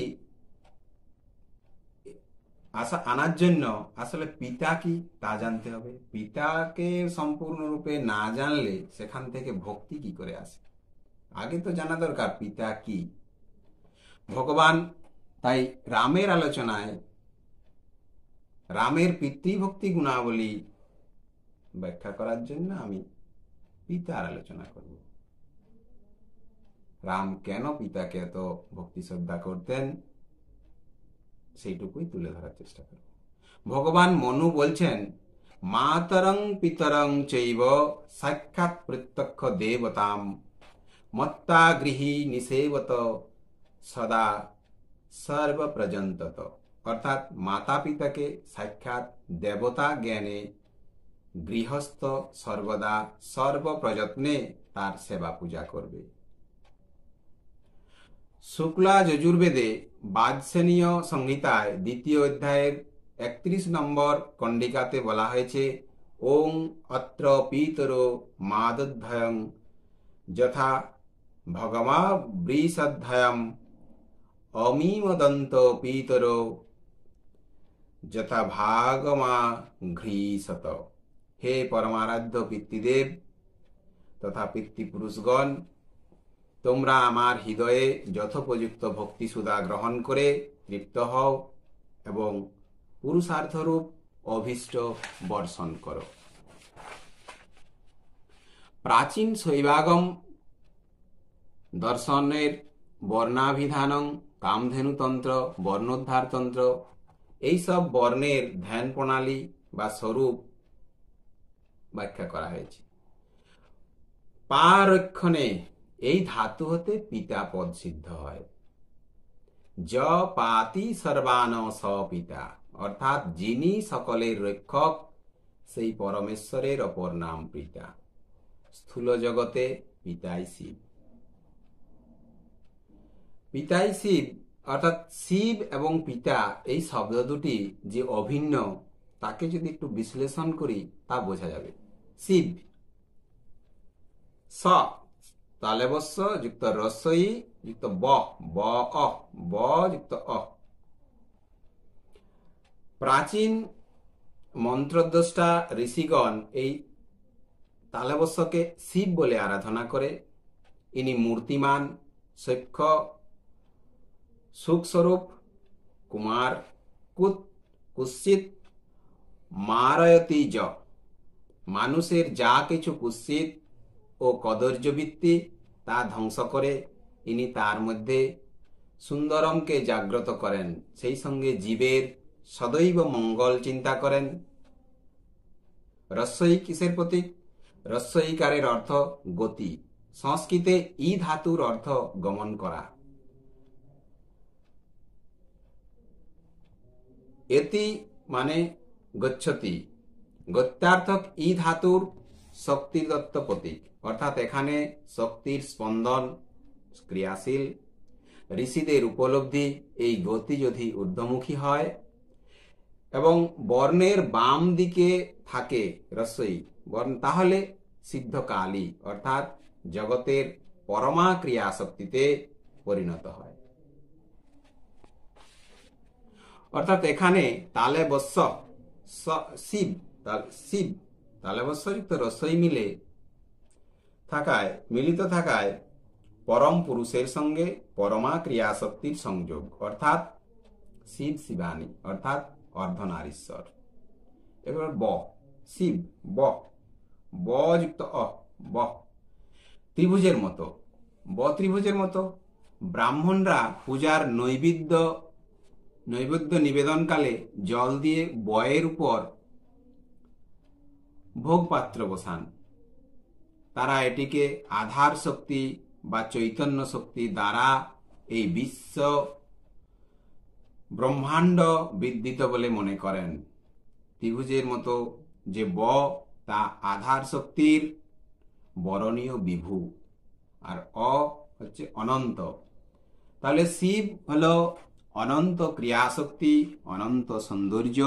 আসা আনার জন্য আসলে পিতা কি তা জানতে হবে। পিতাকে সম্পূর্ণরূপে না জানলে সেখান থেকে ভক্তি কি করে আসে? আগে তো জানা দরকার পিতা কি। ভগবান তাই রামের আলোচনায় রামের পিতৃভক্তি গুণাবলী ব্যাখ্যা করার জন্য আমি পিতার আলোচনা করব। রাম কেন পিতাকে এত ভক্তি শ্রদ্ধা করতেন? সেইটুকুই তুলে ধরার চেষ্টা করব। ভগবান মনু বলছেন, মাতরং পিতরং চৈব সাক্ষাৎ প্রত্যক্ষ দেবতাম। মত্তা গৃহী নিষেবত সদা সর্বপ্রজন্তত। অর্থাৎ মাতা পিতাকে সাক্ষাৎ দেবতা জ্ঞানে গৃহস্থ সর্বদা সর্বপ্রযত্নে তার সেবা পূজা করবে। শুক্লা যজুর্বেদে বাদসেনীয় সংহিতায় দ্বিতীয় অধ্যায়ের একত্রিশ নম্বর কণ্ডিকাতে বলা হয়েছে, ওং অত্র পিতর মাদধ্যায়ং যথা ভগমা বৃষধ্যায়ম অমিমদন্ত পিতর যথা ভাগমা ঘৃষত হে পরমারাধ্য পিতৃদেব তথা পিতৃপুরুষগণ তোমরা আমার হৃদয়ে যথোপযুক্ত ভক্তি সুদা গ্রহণ করে তৃপ্ত হও এবং পুরুষার্থরূপ অভীষ্ট বর্ষণ করো। প্রাচীন শৈবাগম দর্শনের বর্ণাভিধানং কামধেনুতন্ত্র, বর্ণোদ্ধারতন্ত্র, এইসব বর্ণের ধ্যান প্রণালী বা স্বরূপ ব্যাখ্যা করা হয়েছে। পারক্ষণে এই ধাতু হতে পিতা পদ সিদ্ধ হয়। য পাতি সর্বান স পিতা, অর্থাৎ যিনি সকলের রক্ষক, সেই পরমেশ্বরের অপর নাম পিতা। স্থূল জগতে পিতাই শিব। পিতাই শিব, অর্থাৎ শিব এবং পিতা, এই শব্দ দুটি যে অভিন্ন, তাকে যদি একটু বিশ্লেষণ করি, তা বোঝা যাবে। শিব। স তালেবস্য যুক্ত রসই যুক্ত ব ব, অ, ব, যুক্ত অ। প্রাচীন মন্ত্রদ্রষ্টা ঋষিগণ এই তালেবস্যকে শিব বলে আরাধনা করে। ইনি মূর্তিমান, সক্ষ, সুখস্বরূপ, কুমার, কুত, কুৎসিত মারয়তি জ মানুষের যা কিছু কুৎসিত ও কদর্যবৃত্তি তা ধ্বংস করে। ইনি তার মধ্যে সুন্দরমকে জাগ্রত করেন। সেই সঙ্গে জীবের সদৈব মঙ্গল চিন্তা করেন। রস্বই কিসের প্রতীক? রস্বইকারের অর্থ গতি। সংস্কৃতে ই ধাতুর অর্থ গমন করা। এতি মানে গচ্ছতি। গত্যার্থক ই ধাতুর শক্তিদত্ত প্রতীক। অর্থাৎ এখানে শক্তির স্পন্দন, ক্রিয়াশীল, ঋষিদের উপলব্ধি, এই গতি যদি ঊর্ধ্বমুখী হয়, এবং বর্ণের বাম দিকে থাকে রসই, বর্ণ, তাহলে সিদ্ধ কালী অর্থাৎ জগতের পরমা ক্রিয়া শক্তিতে পরিণত হয়। অর্থাৎ এখানে তালে বস্য শিব শিব তালে বস্যযুক্ত রসই মিলে থাকায়, মিলিত থাকায় পরম পুরুষের সঙ্গে পরমা ক্রিয়া শক্তির সংযোগ, অর্থাৎ শিব শিবানী, অর্থাৎ অর্ধনারীশ্বর। এবার ব, শিব, ব ব যুক্ত অ, ব। ত্রিভুজের মতো, ব ত্রিভুজের মতো। ব্রাহ্মণরা পূজার নৈবেদ্য নৈবেদ্য নিবেদনকালে জল দিয়ে বয়ের উপর ভোগপাত্র বসান। তারা এটিকে আধার শক্তি বা চৈতন্য শক্তি দ্বারা এই বিশ্ব ব্রহ্মাণ্ড বিদ্যিত বলে মনে করেন। ত্রিভুজের মতো যে ব, তা আধার শক্তির বরণীয় বিভু, আর অ হচ্ছে অনন্ত। তাহলে শিব হল অনন্ত ক্রিয়াশক্তি, অনন্ত সৌন্দর্য,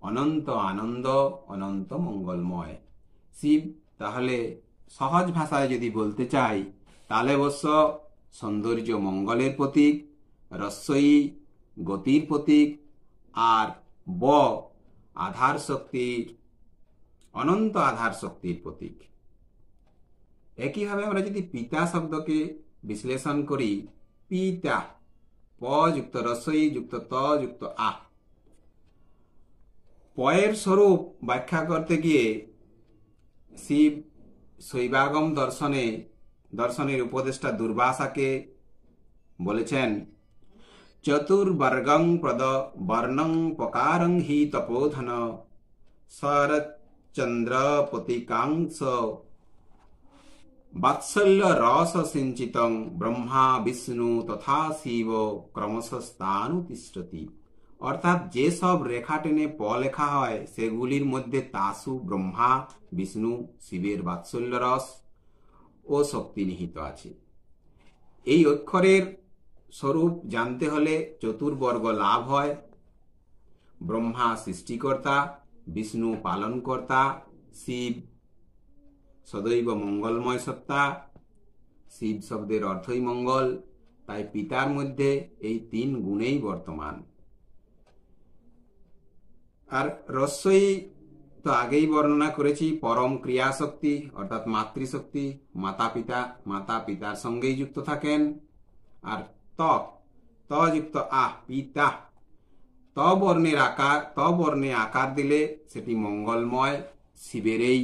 অনন্ত আনন্দ, অনন্ত মঙ্গলময়। শিব তাহলে সহজ ভাষায় যদি বলতে চাই, তাহলে অবশ্য সৌন্দর্য মঙ্গলের প্রতীক, রস্যই গতির প্রতীক, আর ব আধার শক্তির, অনন্ত আধার শক্তির প্রতীক। একইভাবে আমরা যদি পিতা শব্দকে বিশ্লেষণ করি, পিতা, প যুক্ত রসই যুক্ত ত যুক্ত আ। পয়ের স্বরূপ ব্যাখ্যা করতে গিয়ে শিব শৈবাগম দর্শনে দর্শনের উপদেষ্টা দুর্বাসাকে বলেছেন চতুর্বর্গং প্রদ বর্ণং পকারং হি তপোধন শরৎচন্দ্র প্রতিকাংশ বাৎসল্য রস সিঞ্চিতং ব্রহ্মা বিষ্ণু তথা শিব ক্রমশস্থানুতিষ্ঠতি অর্থাৎ যেসব রেখা টেনে প লেখা হয়, সেগুলির মধ্যে তাসু, ব্রহ্মা, বিষ্ণু, শিবের বাৎসল্য রস ও শক্তি নিহিত আছে। এই অক্ষরের স্বরূপ জানতে হলে চতুর্বর্গ লাভ হয়। ব্রহ্মা সৃষ্টিকর্তা, বিষ্ণু পালনকর্তা, শিব সদৈব মঙ্গলময় সত্তা, শিব শব্দের অর্থই মঙ্গল, তাই পিতার মধ্যে এই তিন গুণেই বর্তমান। আর রস্যই তো আগেই বর্ণনা করেছি, পরম ক্রিয়া শক্তি অর্থাৎ মাতৃশক্তি মাতা পিতা মাতা পিতার সঙ্গেই যুক্ত থাকেন। আর ত ত যুক্ত আহ পিতা। ত বর্ণের আকার, ত বর্ণে আকার দিলে সেটি মঙ্গলময়, শিবেরই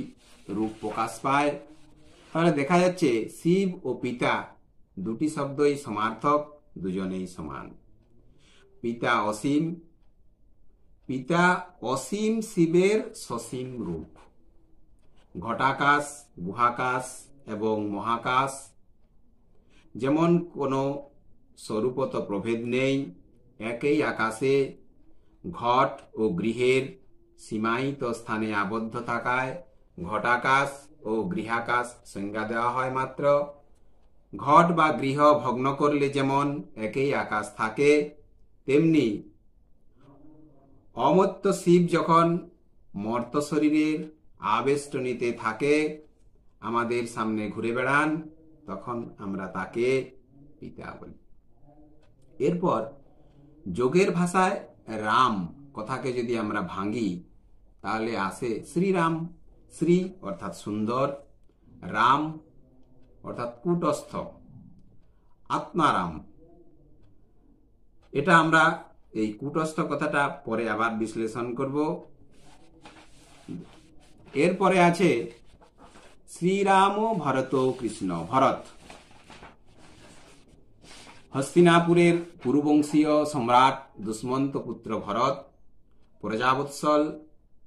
রূপ প্রকাশ পায়। তাহলে দেখা যাচ্ছে, শিব ও পিতা দুটি শব্দই সমার্থক, দুজনেই সমান। পিতা অসীম পিতা অসীম শিবের সসীম রূপ। ঘটাকাশ, গুহাকাশ এবং মহাকাশ। যেমন কোনো স্বরূপত প্রভেদ নেই, একই আকাশে ঘট ও গৃহের সীমায়িত স্থানে আবদ্ধ থাকায় ঘটাকাশ ও গৃহাকাশ সংজ্ঞা দেওয়া হয় মাত্র। ঘট বা গৃহ ভগ্ন করলে যেমন একই আকাশ থাকে, তেমনি অমর্ত্য শিব যখন মর্ত শরীরের আবেষ্টনীতে থাকে, আমাদের সামনে ঘুরে বেড়ান, তখন আমরা তাকে পিতা বলি। এরপর যোগের ভাষায় রাম, কথাকে যদি আমরা ভাঙি, তাহলে আসে শ্রীরাম, শ্রী অর্থাৎ সুন্দর, রাম অর্থাৎ কুটস্থ, আত্মারাম। এটা আমরা এই কুটস্থ কথাটা পরে আবার বিশ্লেষণ করব। এরপরে আছে, শ্রীরাম ভরত কৃষ্ণ, ভরত। হস্তিনাপুরের পুরুবংশীয় সম্রাট দুষ্মন্ত পুত্র ভরত, প্রজাবৎসল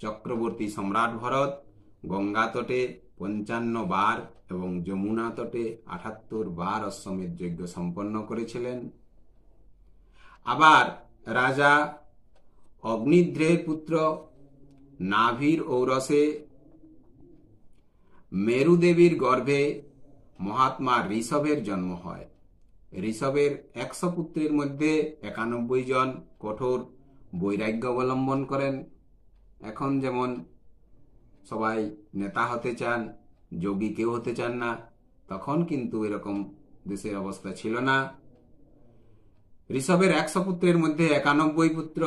চক্রবর্তী সম্রাট ভরত, গঙ্গা তটে পঞ্চান্ন বার এবং যমুনা তটে আঠাত্তর বার অশ্বমেধ যজ্ঞ সম্পন্ন করেছিলেন। আবার রাজা অগ্নিদ্রের পুত্র নাভির ঔরসে মেরুদেবীর গর্ভে মহাত্মা ঋষভের জন্ম হয়। ঋষভের একশো পুত্রের মধ্যে একানব্বই জন কঠোর বৈরাগ্য অবলম্বন করেন। এখন যেমন সবাই নেতা হতে চান, যোগী কেউ হতে চান না, তখন কিন্তু এরকম দেশের অবস্থা ছিল না। ঋষভের একশো পুত্রের মধ্যে একানব্বই পুত্র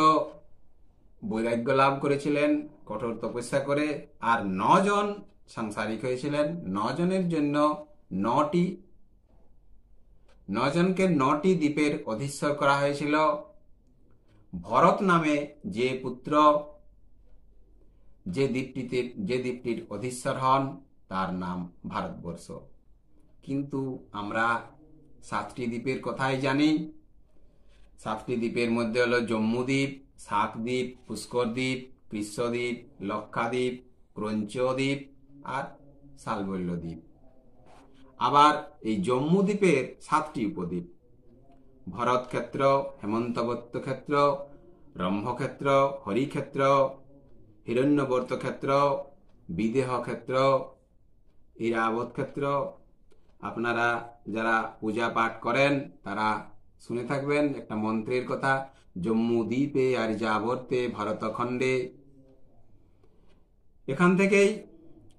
বৈরাগ্য লাভ করেছিলেন, কঠোর তপস্যা করে, আর জন সাংসারিক হয়েছিলেন। জনের জন্য নটি, নজনকে নটি দ্বীপের অধীশ্বর করা হয়েছিল। ভরত নামে যে পুত্র, যে দ্বীপটিতে, যে দ্বীপটির অধীশ্বর হন, তার নাম ভারতবর্ষ। কিন্তু আমরা সাতটি দ্বীপের কথাই জানি। সাতটি দ্বীপের মধ্যে হলো জম্মুদ্বীপ শাকদ্বীপ পুষ্করদ্বীপ কৃষ্ণদ্বীপ লক্ষাদ্বীপ, ক্রঞ্চদ্বীপ আর শালবল্য দ্বীপ আবার এই জম্মুদ্বীপের সাতটি উপদ্বীপ। ভরত ক্ষেত্র হেমন্তবত্ত ক্ষেত্র রম্ভক্ষেত্র হরিক্ষেত্র হিরণ্যবর্ত ক্ষেত্র বিদেহ ক্ষেত্র ইরাবত ক্ষেত্র আপনারা যারা পূজা পাঠ করেন, তারা শুনে থাকবেন একটা মন্ত্রের কথা, জম্মু দ্বীপে আর যাবর্তে ভারতখণ্ডে। এখান থেকেই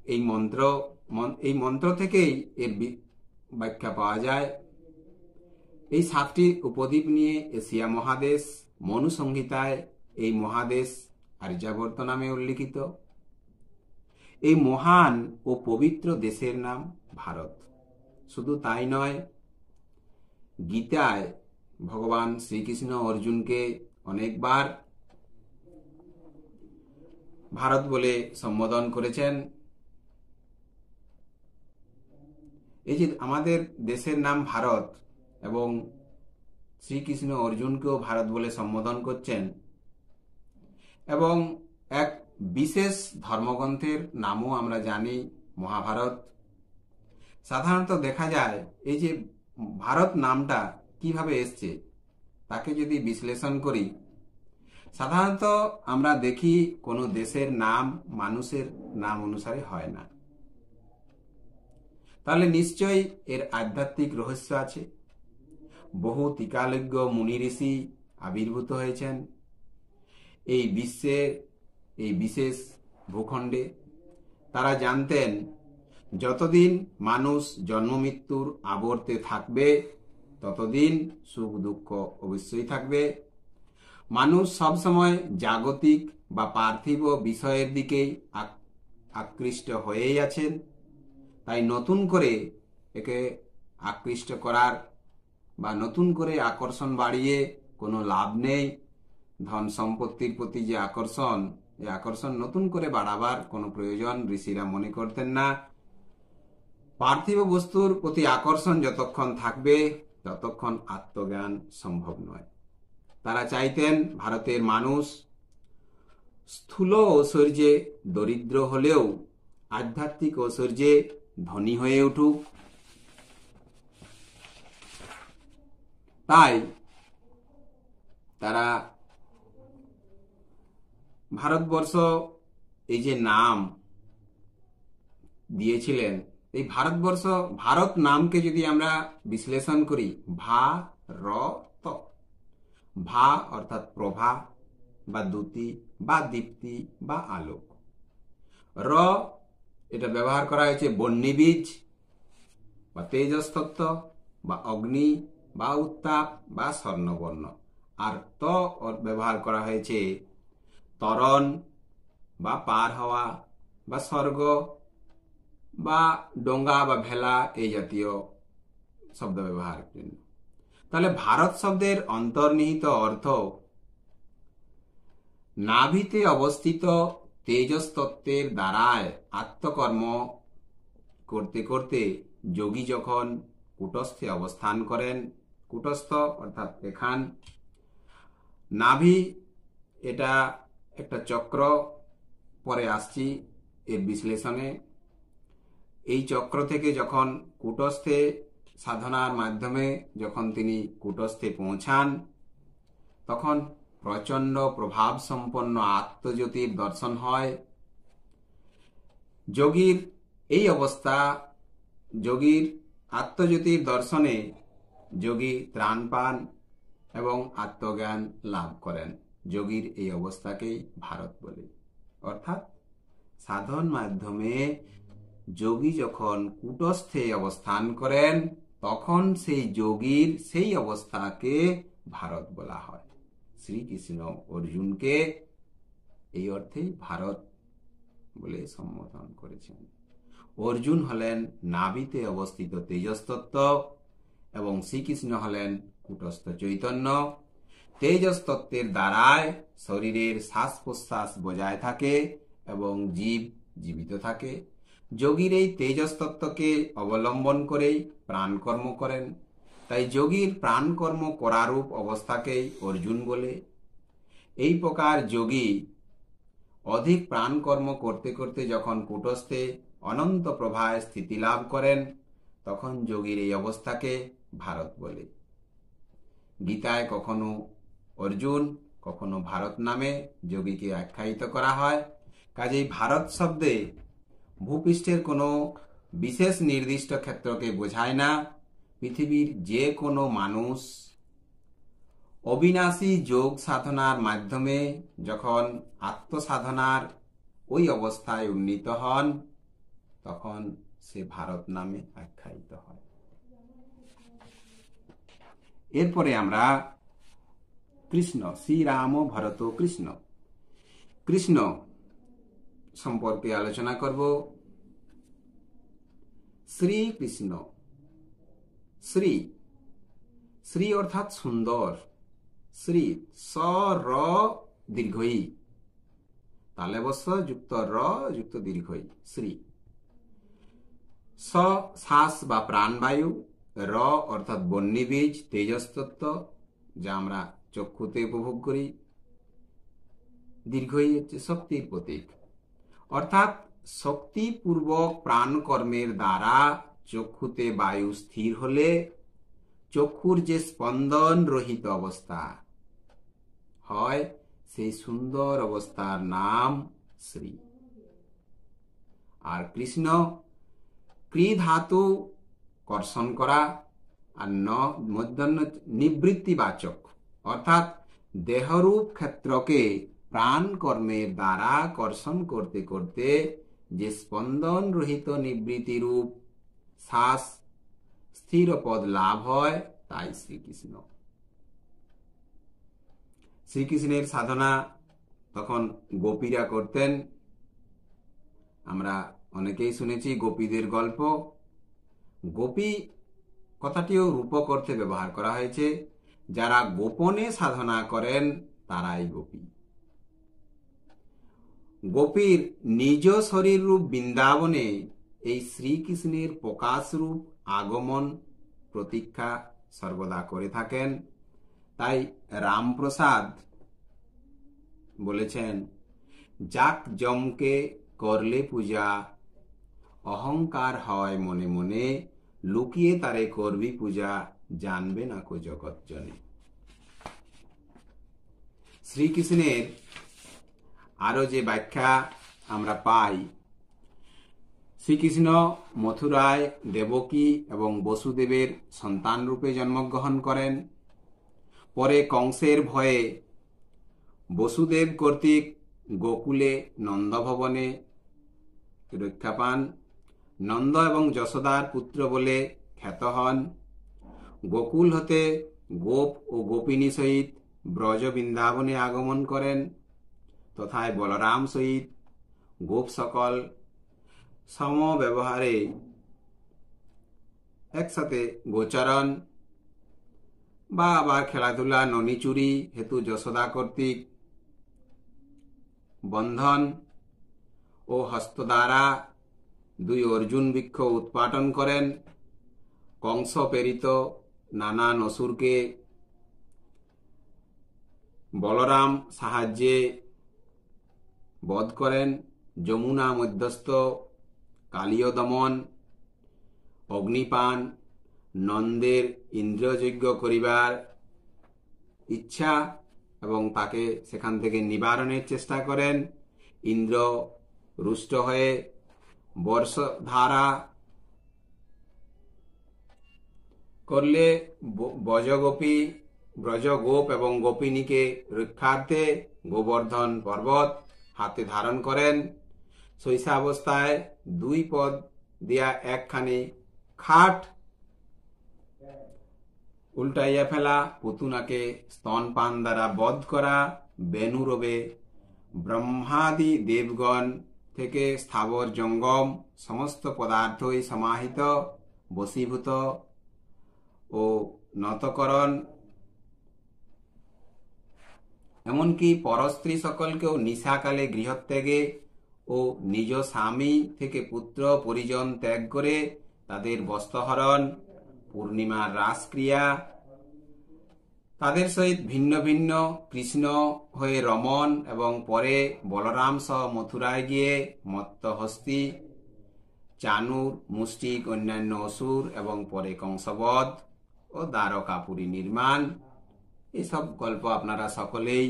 এই মন্ত্র, মন- এই মন্ত্র থেকেই এর ব্যাখ্যা পাওয়া যায়। এই সাতটি উপদ্বীপ নিয়ে এশিয়া মহাদেশ, মনু সংহিতায় এই মহাদেশ আর্যাবর্ত নামে উল্লিখিত। এই মহান ও পবিত্র দেশের নাম ভারত। শুধু তাই নয়, গীতায় ভগবান শ্রীকৃষ্ণ অর্জুনকে অনেকবার ভারত বলে সম্বোধন করেছেন। এই যে আমাদের দেশের নাম ভারত এবং শ্রীকৃষ্ণ অর্জুনকেও ভারত বলে সম্বোধন করছেন এবং এক বিশেষ ধর্মগ্রন্থের নামও আমরা জানি, মহাভারত। সাধারণত দেখা যায়, এই যে ভারত নামটা কীভাবে এসছে, তাকে যদি বিশ্লেষণ করি, সাধারণত আমরা দেখি কোনো দেশের নাম মানুষের নাম অনুসারে হয় না। তাহলে নিশ্চয়ই এর আধ্যাত্মিক রহস্য আছে। বহু টিকালজ্ঞ মুনি ঋষি আবির্ভূত হয়েছেন। এই বিশ্বের এই বিশেষ ভূখণ্ডে তারা জানতেন, যতদিন মানুষ জন্মমৃত্যুর আবর্তে থাকবে ততদিন সুখ দুঃখ অবশ্যই থাকবে। মানুষ সবসময় জাগতিক বা পার্থিব বিষয়ের দিকেই আক- আকৃষ্ট হয়েই আছেন। তাই নতুন করে একে আকৃষ্ট করার বা নতুন করে আকর্ষণ বাড়িয়ে কোনো লাভ নেই। ধন সম্পত্তির প্রতি যে আকর্ষণ এই আকর্ষণ নতুন করে বাড়াবার কোনো প্রয়োজন ঋষিরা মনে করতেন না। পার্থিব বস্তুর প্রতি আকর্ষণ যতক্ষণ থাকবে ততক্ষণ আত্মজ্ঞান সম্ভব নয়। তারা চাইতেন ভারতের মানুষ স্থূল ঐশ্বর্যে দরিদ্র হলেও আধ্যাত্মিক ঐশ্বর্যে ধনী হয়ে উঠুক। তাই তারা ভারতবর্ষ এই যে নাম দিয়েছিলেন এই ভারতবর্ষ, ভারত নামকে যদি আমরা বিশ্লেষণ করি, ভা, র ভা অর্থাৎ প্রভা বা দ্যুতি বা দীপ্তি বা আলোক। র, এটা ব্যবহার করা হয়েছে বন্যবীজ বা তেজস্তত্ত্ব বা অগ্নি বা উত্তাপ বা স্বর্ণবর্ণ। আর ত ব্যবহার করা হয়েছে তরণ বা পার হওয়া বা স্বর্গ বা ডোঙ্গা বা ভেলা এই জাতীয় শব্দ ব্যবহারের জন্য। তাহলে ভারত শব্দের অন্তর্নিহিত অর্থ নাভিতে অবস্থিত তেজস্তত্ত্বের দ্বারায় আত্মকর্ম করতে করতে যোগী যখন কুটস্থে অবস্থান করেন, কুটস্থ অর্থাৎ এখান, নাভি এটা একটা চক্র, পরে আসছি এর বিশ্লেষণে। এই চক্র থেকে যখন কুটস্থে সাধনার মাধ্যমে যখন তিনি কুটস্থে পৌঁছান, তখন প্রচণ্ড প্রভাব সম্পন্ন আত্মজ্যোতির দর্শন হয়। যোগীর এই অবস্থা, যোগীর আত্মজ্যোতির দর্শনে যোগী ত্রাণ পান এবং আত্মজ্ঞান লাভ করেন। যোগীর এই অবস্থাকেই ভারত বলে। অর্থাৎ সাধন মাধ্যমে যোগী যখন কুটস্থে অবস্থান করেন, তখন সেই যোগীর সেই অবস্থাকে ভারত বলা হয়। শ্রীকৃষ্ণ অর্জুনকে এই অর্থেই ভারত বলে সম্বোধন করেছেন। অর্জুন হলেন নাবিতে অবস্থিত তেজস্তত্ত্ব এবং শ্রীকৃষ্ণ হলেন কুটস্থ চৈতন্য। তেজস্তত্ত্বের দ্বারায় শরীরের শ্বাস প্রশ্বাস বজায় থাকে এবং জীব জীবিত থাকে। যোগীর এই তেজস্তত্ত্বকে অবলম্বন করেই প্রাণকর্ম করেন। তাই যোগীর প্রাণকর্ম করারূপ অবস্থাকেই অর্জুন বলে। এই প্রকার যোগী অধিক প্রাণকর্ম করতে করতে যখন কুটস্থে অনন্ত প্রভায় স্থিতি লাভ করেন, তখন যোগীর এই অবস্থাকে ভারত বলে। গীতায় কখনো অর্জুন, কখনো ভারত নামে যোগীকে আখ্যায়িত করা হয়। কাজেই ভারত শব্দে ভূপৃষ্ঠের কোনো বিশেষ নির্দিষ্ট ক্ষেত্রকে বোঝায় না। পৃথিবীর যে কোনো মানুষ অবিনাশী যোগ সাধনার মাধ্যমে যখন আত্মসাধনার ওই অবস্থায় উন্নীত হন, তখন সে ভারত নামে আখ্যায়িত হয়। এরপরে আমরা কৃষ্ণ, শ্রীরাম ভরত কৃষ্ণ। কৃষ্ণ সম্পর্কে আলোচনা করব। শ্রীকৃষ্ণ শ্রী। শ্রী অর্থাৎ সুন্দর। শ্রী স, র, দীর্ঘই। তালে বস্য যুক্ত র, যুক্ত দীর্ঘই। শ্রী। স, শ্বাস বা প্রাণবায়ু। র অর্থাৎ বন্যবীজ তেজস্তত্ব যা আমরা চক্ষুতে উপভোগ করি। দীর্ঘই হচ্ছে শক্তির প্রতীক। অর্থাৎ শক্তিপূর্বক প্রাণকর্মের দ্বারা চক্ষুতে বায়ু স্থির হলে চক্ষুর যে স্পন্দন রহিত অবস্থা হয়, সেই সুন্দর অবস্থার নাম শ্রী। আর কৃষ্ণ ক্রি ধাতু কর্ষণ করা আর ন, মধ্যাহ্ন নিবৃত্তিবাচক, অর্থাৎ দেহরূপ ক্ষেত্রকে প্রাণ কর্মের দ্বারা কর্ষণ করতে করতে যে স্পন্দন রহিত নিবৃত্তি রূপ, শ্বাস স্থির পদ লাভ হয়, তাই শ্রীকৃষ্ণ। শ্রীকৃষ্ণের সাধনা তখন গোপীরা করতেন। আমরা অনেকেই শুনেছি গোপীদের গল্প। গোপী কথাটিও রূপক অর্থে ব্যবহার করা হয়েছে। যারা গোপনে সাধনা করেন, তারাই গোপী। গোপীর নিজ শরীর রূপ বৃন্দাবনে এই শ্রীকৃষ্ণের প্রকাশ রূপ আগমন প্রতীক্ষা সর্বদা করে থাকেন। তাই রামপ্রসাদ বলেছেন, যাক জমকে করলে পূজা, অহংকার হয় মনে মনে, লুকিয়ে তারে করবি পূজা, জানবে না কো জগৎ জনে। শ্রীকৃষ্ণের আরও যে ব্যাখ্যা আমরা পাই, শ্রীকৃষ্ণ মথুরায় দেবকী এবং বসুদেবের সন্তান রূপে জন্মগ্রহণ করেন। পরে কংসের ভয়ে বসুদেব কর্তৃক গোকুলে নন্দভবনে রক্ষা পান। নন্দ এবং যশোদার পুত্র বলে খ্যাত হন। গোকুল হতে গোপ ও গোপিনী সহিত ব্রজ বৃন্দাবনে আগমন করেন। তথায় বলরাম সহিত গোপ সকল সম ব্যবহারে একসাথে গোচরণ। বা আবার খেলাধুলা ননিচুরি হেতু যশোদা কর্তৃক বন্ধন ও হস্ত দ্বারা দুই অর্জুন বৃক্ষ উৎপাটন করেন। কংস প্রেরিত নানা নসুরকে বলরাম সাহায্যে বধ করেন, যমুনা মধ্যস্থ, কালীয় দমন, অগ্নিপান, নন্দের ইন্দ্রযজ্ঞ করিবার ইচ্ছা এবং তাকে সেখান থেকে নিবারণের চেষ্টা করেন। ইন্দ্র রুষ্ট হয়ে বর্ষধারা করলে ব্রজগোপী ব্রজগোপ এবং গোপিনীকে রক্ষার্থে গোবর্ধন পর্বত হাতে ধারণ করেন। শৈশাবস্থায় দুই পদ দিয়া একখানি খাট উল্টাইয়া ফেলা, পুতুনাকে স্তনপান দ্বারা বধ করা, বেনুরবে ব্রহ্মাদি দেবগণ থেকে স্থাবর জঙ্গম, সমস্ত পদার্থই সমাহিত বশীভূত ও নতকরণ এমনকি পরস্ত্রী সকলকেও নিশাকালে গৃহত্যাগে ও নিজ স্বামী থেকে পুত্র পরিজন ত্যাগ করে তাদের বস্ত্রহরণ, পূর্ণিমার রাসক্রিয়া তাদের সহিত ভিন্ন ভিন্ন কৃষ্ণ হয়ে রমন এবং পরে বলরাম সহ মথুরায় গিয়ে মত্তহস্তি, চানুর, মুষ্টিক, অন্যান্য অসুর এবং পরে কংসবধ ও দ্বারকাপুরী নির্মাণ এসব গল্প আপনারা সকলেই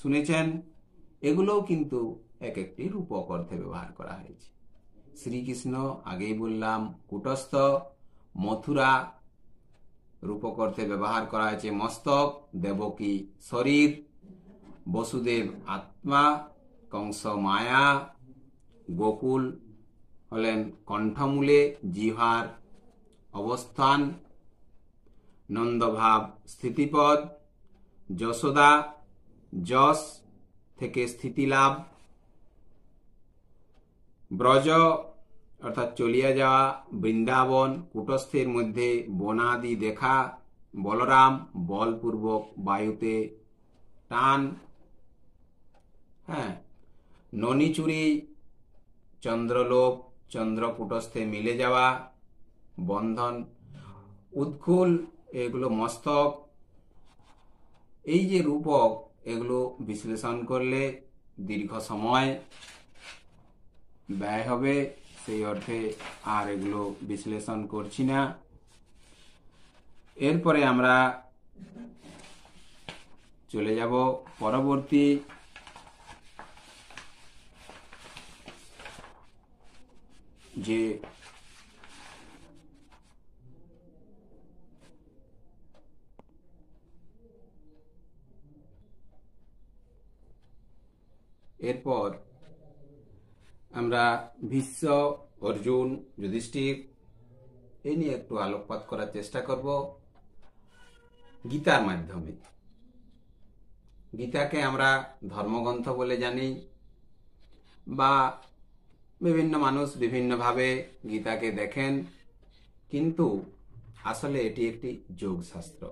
শুনেছেন। এগুলোও কিন্তু এক একটি রূপক অর্থে ব্যবহার করা হয়েছে। শ্রীকৃষ্ণ আগেই বললাম, কুটস্থ, মথুরা রূপক অর্থে ব্যবহার করা হয়েছে। মস্তক, দেবকী শরীর, বসুদেব আত্মা, কংস মায়া, গোকুল হলেন কণ্ঠমূলে জিহার অবস্থান, নন্দভাব স্থিতিপদ যশোদা, যশ থেকে স্থিতিলাভ ব্রজ, অর্থাৎ চলিয়া যাওয়া, বৃন্দাবন, কুটস্থের মধ্যে বনাদি দেখা, বলরাম বলপূর্বক বায়ুতে টান। হ্যাঁ ননিচুরি চন্দ্রলোক চন্দ্রকুটস্থে মিলে যাওয়া, বন্ধন, উৎকুল, এগুলো মস্তক এই যে রূপক, এগুলো বিশ্লেষণ করলে দীর্ঘ সময় ব্যয় হবে। সেই অর্থে আর এগুলো বিশ্লেষণ করছি না। এরপরে আমরা চলে যাব পরবর্তী যে এরপর আমরা ভীষ্ম, অর্জুন, যুধিষ্ঠির, এ নিয়ে একটু আলোকপাত করার চেষ্টা করব গীতার মাধ্যমে। গীতাকে আমরা ধর্মগ্রন্থ বলে জানি বা বিভিন্ন মানুষ বিভিন্নভাবে গীতাকে দেখেন, কিন্তু আসলে এটি একটি যোগশাস্ত্র।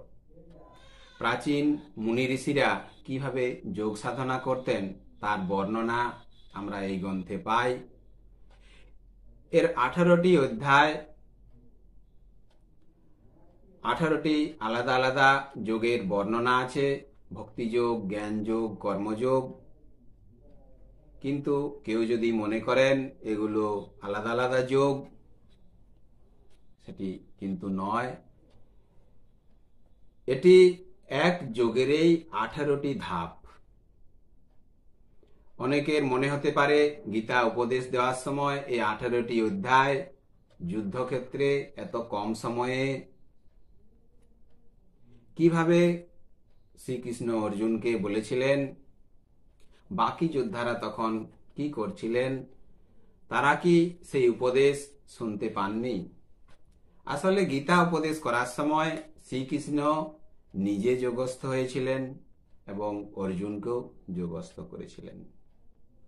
প্রাচীন মুনি ঋষিরা কীভাবে যোগ সাধনা করতেন তার বর্ণনা আমরা এই গ্রন্থে পাই। এর আঠারোটি অধ্যায়, আঠারোটি আলাদা আলাদা যোগের বর্ণনা আছে, ভক্তিযোগ, জ্ঞানযোগ, কর্মযোগ। কিন্তু কেউ যদি মনে করেন এগুলো আলাদা আলাদা যোগ, সেটি কিন্তু নয়। এটি এক যোগেরই আঠারোটি ধাপ। অনেকের মনে হতে পারে গীতা উপদেশ দেওয়ার সময় এই আঠারোটি অধ্যায়, যুদ্ধক্ষেত্রে এত কম সময়ে। কীভাবে শ্রীকৃষ্ণ অর্জুনকে বলেছিলেন, বাকি যোদ্ধারা তখন কি করছিলেন, তারা কি সেই উপদেশ শুনতে পাননি? আসলে গীতা উপদেশ করার সময় শ্রীকৃষ্ণ নিজে যোগস্থ হয়েছিলেন এবং অর্জুনকেও যোগস্থ করেছিলেন।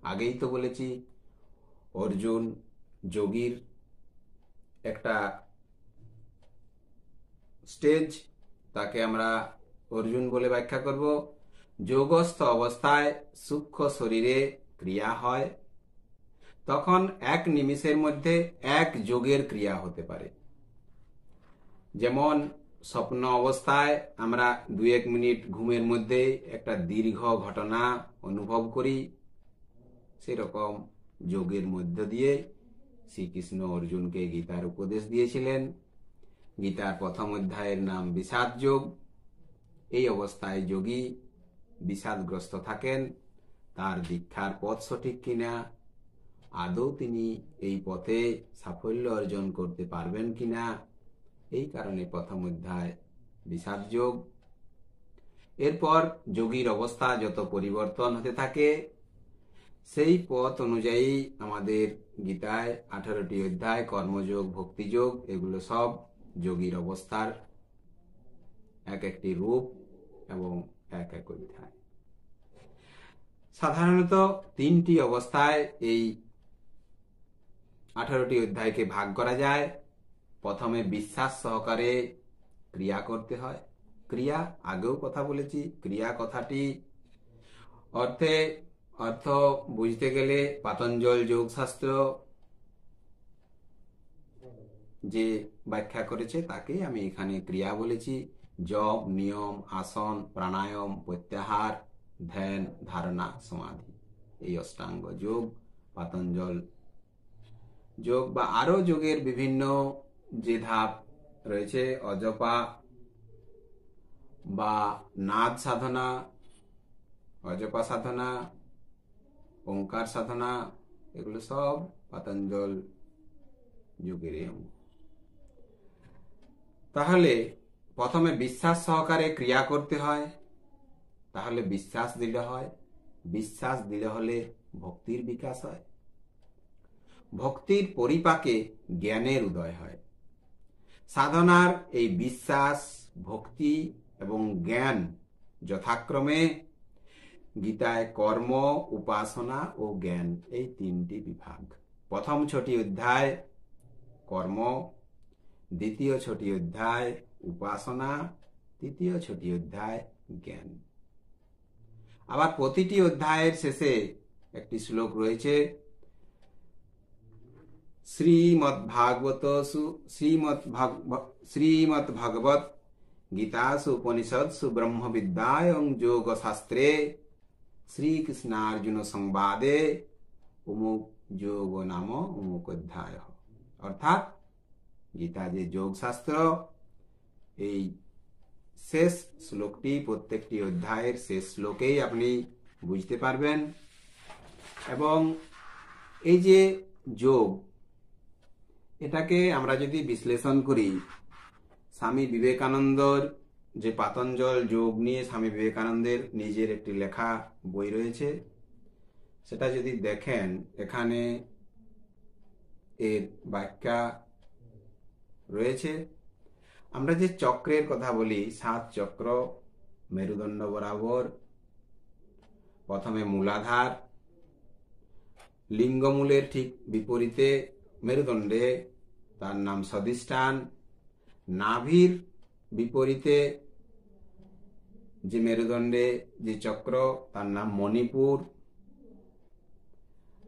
আগেই তো বলেছি, অর্জুন, যোগীর একটা স্টেজ তাকে আমরা অর্জুন বলে ব্যাখ্যা করব। যোগস্থ অবস্থায় সূক্ষ্ম শরীরে ক্রিয়া হয়। তখন এক নিমিষের মধ্যে এক যোগের ক্রিয়া হতে পারে। যেমন স্বপ্ন অবস্থায় আমরা দু এক মিনিট ঘুমের মধ্যে একটা দীর্ঘ ঘটনা অনুভব করি। সেরকম যোগের মধ্য দিয়ে শ্রীকৃষ্ণ অর্জুনকে গীতার উপদেশ দিয়েছিলেন। গীতার প্রথম অধ্যায়ের নাম বিষাদ যোগ। এই অবস্থায় যোগী বিষাদগ্রস্ত থাকেন, তার দীক্ষার পথ সঠিক কিনা, আদৌ তিনি এই পথে সাফল্য অর্জন করতে পারবেন কিনা, এই কারণে প্রথম অধ্যায় বিষাদ যোগ। এরপর যোগীর অবস্থা যত পরিবর্তন হতে থাকে সেই পথ অনুযায়ী আমাদের গীতায় আঠারোটি অধ্যায়, কর্মযোগ, ভক্তিযোগ, এগুলো সব যোগীর অবস্থার এক একটি রূপ এবং এক এক অধ্যায়। সাধারণত তিনটি অবস্থায় এই আঠারোটি অধ্যায়কে ভাগ করা যায়। প্রথমে বিশ্বাস সহকারে ক্রিয়া করতে হয়। ক্রিয়া, আগেও কথা বলেছি, ক্রিয়া কথাটি অর্থে অর্থ বুঝতে গেলে পাতঞ্জল যোগশাস্ত্র যে ব্যাখ্যা করেছে তাকে আমি এখানে ক্রিয়া বলেছি। জপ, নিয়ম, আসন, প্রাণায়াম, প্রত্যাহার, ধ্যান, ধারণা, সমাধি। এই অষ্টাঙ্গ যোগ পাতঞ্জল যোগ বা আরও যোগের বিভিন্ন যে ধাপ রয়েছে, অজপা বা নাদ সাধনা, অজপা সাধনা ওঙ্কার সাধনা, এগুলো সব পাতঞ্জল যুগের অঙ্গ। তাহলে প্রথমে বিশ্বাস সহকারে ক্রিয়া করতে হয়, তাহলে বিশ্বাস দিলে হয়। বিশ্বাস দিলে হলে ভক্তির বিকাশ হয়। ভক্তির পরিপাকে জ্ঞানের উদয় হয়। সাধনার এই বিশ্বাস, ভক্তি এবং জ্ঞান যথাক্রমে গীতায় কর্ম, উপাসনা ও জ্ঞান এই তিনটি বিভাগ। প্রথম ছটি অধ্যায় কর্ম, দ্বিতীয় ছটি অধ্যায় উপাসনা, তৃতীয় ছটি অধ্যায় জ্ঞান। আবার প্রতিটি অধ্যায়ের শেষে একটি শ্লোক রয়েছে শ্রীমৎ ভাগবত শ্রীমৎ শ্রীমৎ ভাগবত গীতাসু উপনিষৎসু ব্রহ্ম বিদ্যায়ং যোগ শাস্ত্রে শ্রীকৃষ্ণার্জুন সংবাদে অমুক যোগ নাম অমুক অধ্যায় অর্থাৎ গীতা যে যোগ শাস্ত্র এই শেষ শ্লোকটি প্রত্যেকটি অধ্যায়ের শেষ শ্লোকেই আপনি বুঝতে পারবেন। এবং এই যে যোগ, এটাকে আমরা যদি বিশ্লেষণ করি, স্বামী বিবেকানন্দর যে পাতঞ্জল যোগ নিয়ে স্বামী বিবেকানন্দের নিজের একটি লেখা বই রয়েছে। সেটা যদি দেখেন, এখানে এর ব্যাখ্যা রয়েছে। আমরা যে চক্রের কথা বলি, সাত চক্র, মেরুদণ্ড বরাবর, প্রথমে মূলাধার, লিঙ্গমূলের ঠিক বিপরীতে মেরুদণ্ডে, তার নাম সদিষ্ঠান, নাভির বিপরীতে যে মেরুদণ্ডে যে চক্র, তার নাম মণিপুর।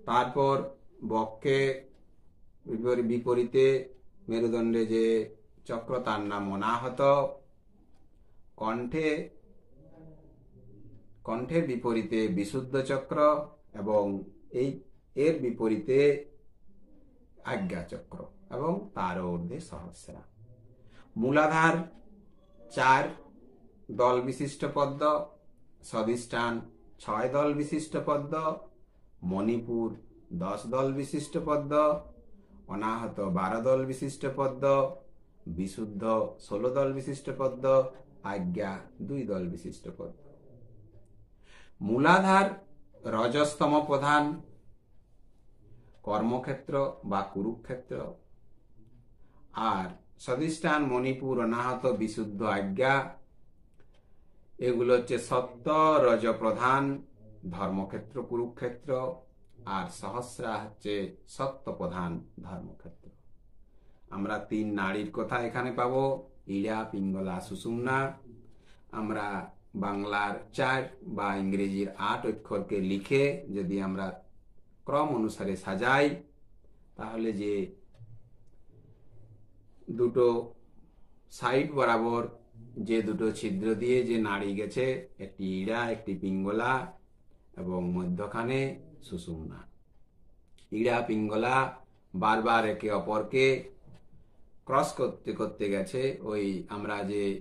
তারপর বক্ষে বিপরীতে মেরুদণ্ডে যে চক্র, তার নাম অনাহত কণ্ঠে, কণ্ঠের বিপরীতে বিশুদ্ধ চক্র এবং এই, এর বিপরীতে আজ্ঞা চক্র এবং তার ঊর্ধ্বে সহস্রা। মূলাধার চার দল বিশিষ্ট পদ্ম সদিষ্ঠান ছয় দল বিশিষ্ট পদ্ম, মণিপুর দশ দল বিশিষ্ট পদ্ম, অনাহত বারো দল বিশিষ্ট পদ্ম, বিশুদ্ধ ষোলো দল বিশিষ্ট পদ্ম, আজ্ঞা দুই দল বিশিষ্ট পদ্ম। মূলাধার রজস্তম প্রধান কর্মক্ষেত্র বা কুরুক্ষেত্র। আর সদিষ্ঠান মণিপুর অনাহত বিশুদ্ধ আজ্ঞা। এগুলো হচ্ছে সত্য, রজ প্রধান, ধর্মক্ষেত্র, কুরুক্ষেত্র, আর সহস্রা হচ্ছে সত্য প্রধান ধর্মক্ষেত্র। আমরা তিন নারীর কথা এখানে পাবো, ইড়া, পিঙ্গলা, সুষুম্না। আমরা বাংলার চার বা ইংরেজির আট অক্ষরকে লিখে যদি আমরা ক্রম অনুসারে সাজাই, তাহলে যে দুটো সাইড বরাবর যে দুটো ছিদ্র দিয়ে যে নাড়ি গেছে, একটি ইড়া, একটি পিঙ্গলা এবং মধ্যখানে সুষুম্না। ইড়া, পিঙ্গলা বারবার একে অপরকে ক্রস করতে করতে গেছে। ওই আমরা যে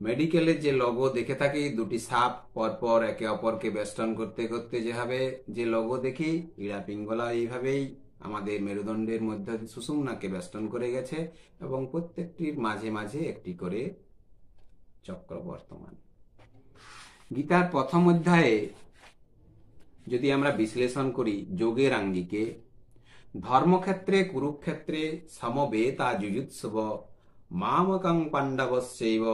মেডিকেলের যে লগো দেখে থাকি, দুটি সাপ পরপর একে অপরকে বেষ্টন করতে করতে যেভাবে যে লগো দেখি, ইড়া, পিঙ্গলা এইভাবেই আমাদের মেরুদণ্ডের মধ্যে সুষুম্নাকে বেষ্টন করে গেছে এবং প্রত্যেকটির মাঝে মাঝে একটি করে চক্র বর্তমান। গীতার প্রথম অধ্যায়ে যদি আমরা বিশ্লেষণ করি, যোগের আঙ্গিকে, ধর্মক্ষেত্রে, কুরুক্ষেত্রে, সমবেতা যুযুৎসব মামকং পাণ্ডবস্যৈব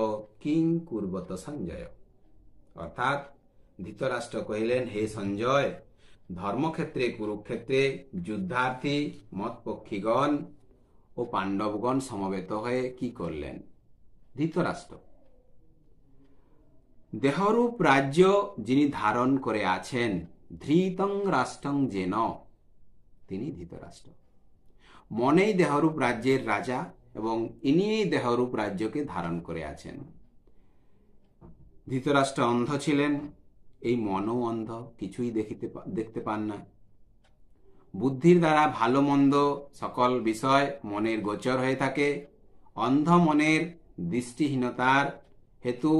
কিং কুর্বত সঞ্জয়। অর্থাৎ ধৃতরাষ্ট্র কহিলেন, হে সঞ্জয় ধর্মক্ষেত্রে, কুরুক্ষেত্রে যুদ্ধার্থী, মতপক্ষীগণ ও পাণ্ডবগণ সমবেত হয়ে কি করলেন? ধৃতরাষ্ট্র। দেহরূপ রাজ্য যিনি ধারণ করে আছেন, ধৃতং রাষ্ট্রং যেন, তিনি ধৃতরাষ্ট্র। মনেই দেহরূপ রাজ্যের রাজা এবং ইনিই দেহরূপ রাজ্যকে ধারণ করে আছেন। ধৃতরাষ্ট্র অন্ধ ছিলেন এই মনও অন্ধ কিছুই দেখিতে দেখতে পান না। বুদ্ধির দ্বারা ভালো মন্দ সকল বিষয় মনের গোচর হয়ে থাকে। অন্ধ মনের দৃষ্টিহীনতার হেতু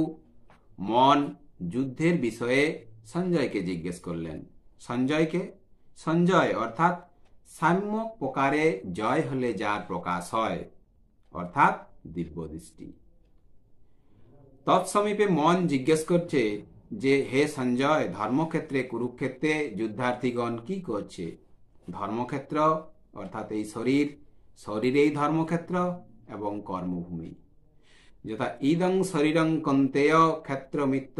মন যুদ্ধের বিষয়ে সঞ্জয়কে জিজ্ঞেস করলেন। সঞ্জয়কে? সঞ্জয় অর্থাৎ সাম্য প্রকারে জয় হলে যার প্রকাশ হয়, অর্থাৎ দিব্য দৃষ্টি তৎসমীপে মন জিজ্ঞেস করছে যে, হে সঞ্জয়, ধর্মক্ষেত্রে, কুরুক্ষেত্রে যুদ্ধার্থীগণ কি করছে? ধর্মক্ষেত্র, অর্থাৎ এই শরীর, শরীরেই ধর্মক্ষেত্র এবং কর্মভূমি। যথা ইদং শরীরং কন্তেয় ক্ষেত্র মিত্ত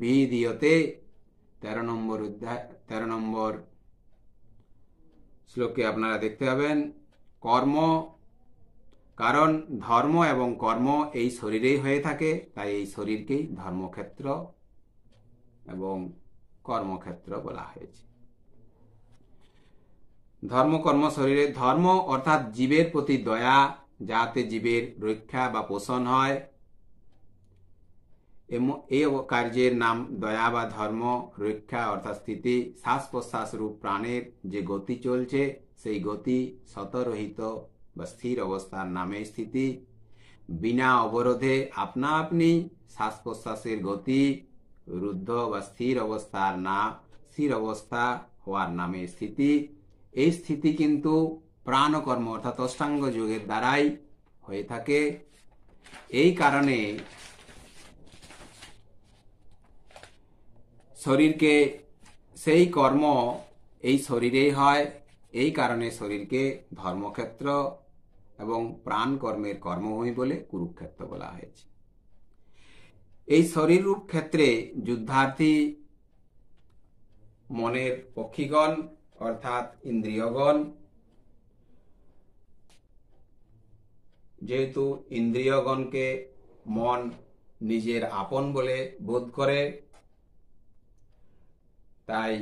ভিদীয়তে। তেরো নম্বর অধ্যায়, তেরো নম্বর শ্লোকে আপনারা দেখতে পাবেন, কর্ম, কারণ ধর্ম এবং কর্ম এই শরীরেই হয়ে থাকে, তাই এই শরীরকেই ধর্মক্ষেত্র কর্মক্ষেত্র বলা হয়েছে। ধর্ম, কর্ম, শরীরে ধর্ম অর্থাৎ জীবের প্রতি দয়া, যাতে জীবের রক্ষা বা পোষণ হয়। এই কার্যের নাম দয়া বা ধর্ম, রক্ষা অর্থাৎ স্থিতি শ্বাস প্রশ্বাস রূপ প্রাণের যে গতি চলছে, সেই গতি শতরহিত বা স্থির অবস্থার নামে স্থিতি। বিনা অবরোধে আপনা আপনি শ্বাস প্রশ্বাসের গতি রুদ্ধ বা স্থির অবস্থার না, স্থির অবস্থা হওয়ার নামে স্থিতি। এই স্থিতি কিন্তু প্রাণকর্ম অর্থাৎ অষ্টাঙ্গ যুগের দ্বারাই হয়ে থাকে। এই কারণে শরীরকে সেই কর্ম এই শরীরেই হয়। এই কারণে শরীরকে ধর্মক্ষেত্র এবং প্রাণ কর্মের কর্মভূমি বলে কুরুক্ষেত্র বলা হয়েছে। এই শরীর রূপ ক্ষেত্রে যুদ্ধার্থী মনের পক্ষীগণ, অর্থাৎ ইন্দ্রিয়গণ, যেহেতু ইন্দ্রিয়গণকে মন নিজের আপন বলে বোধ করে, তাই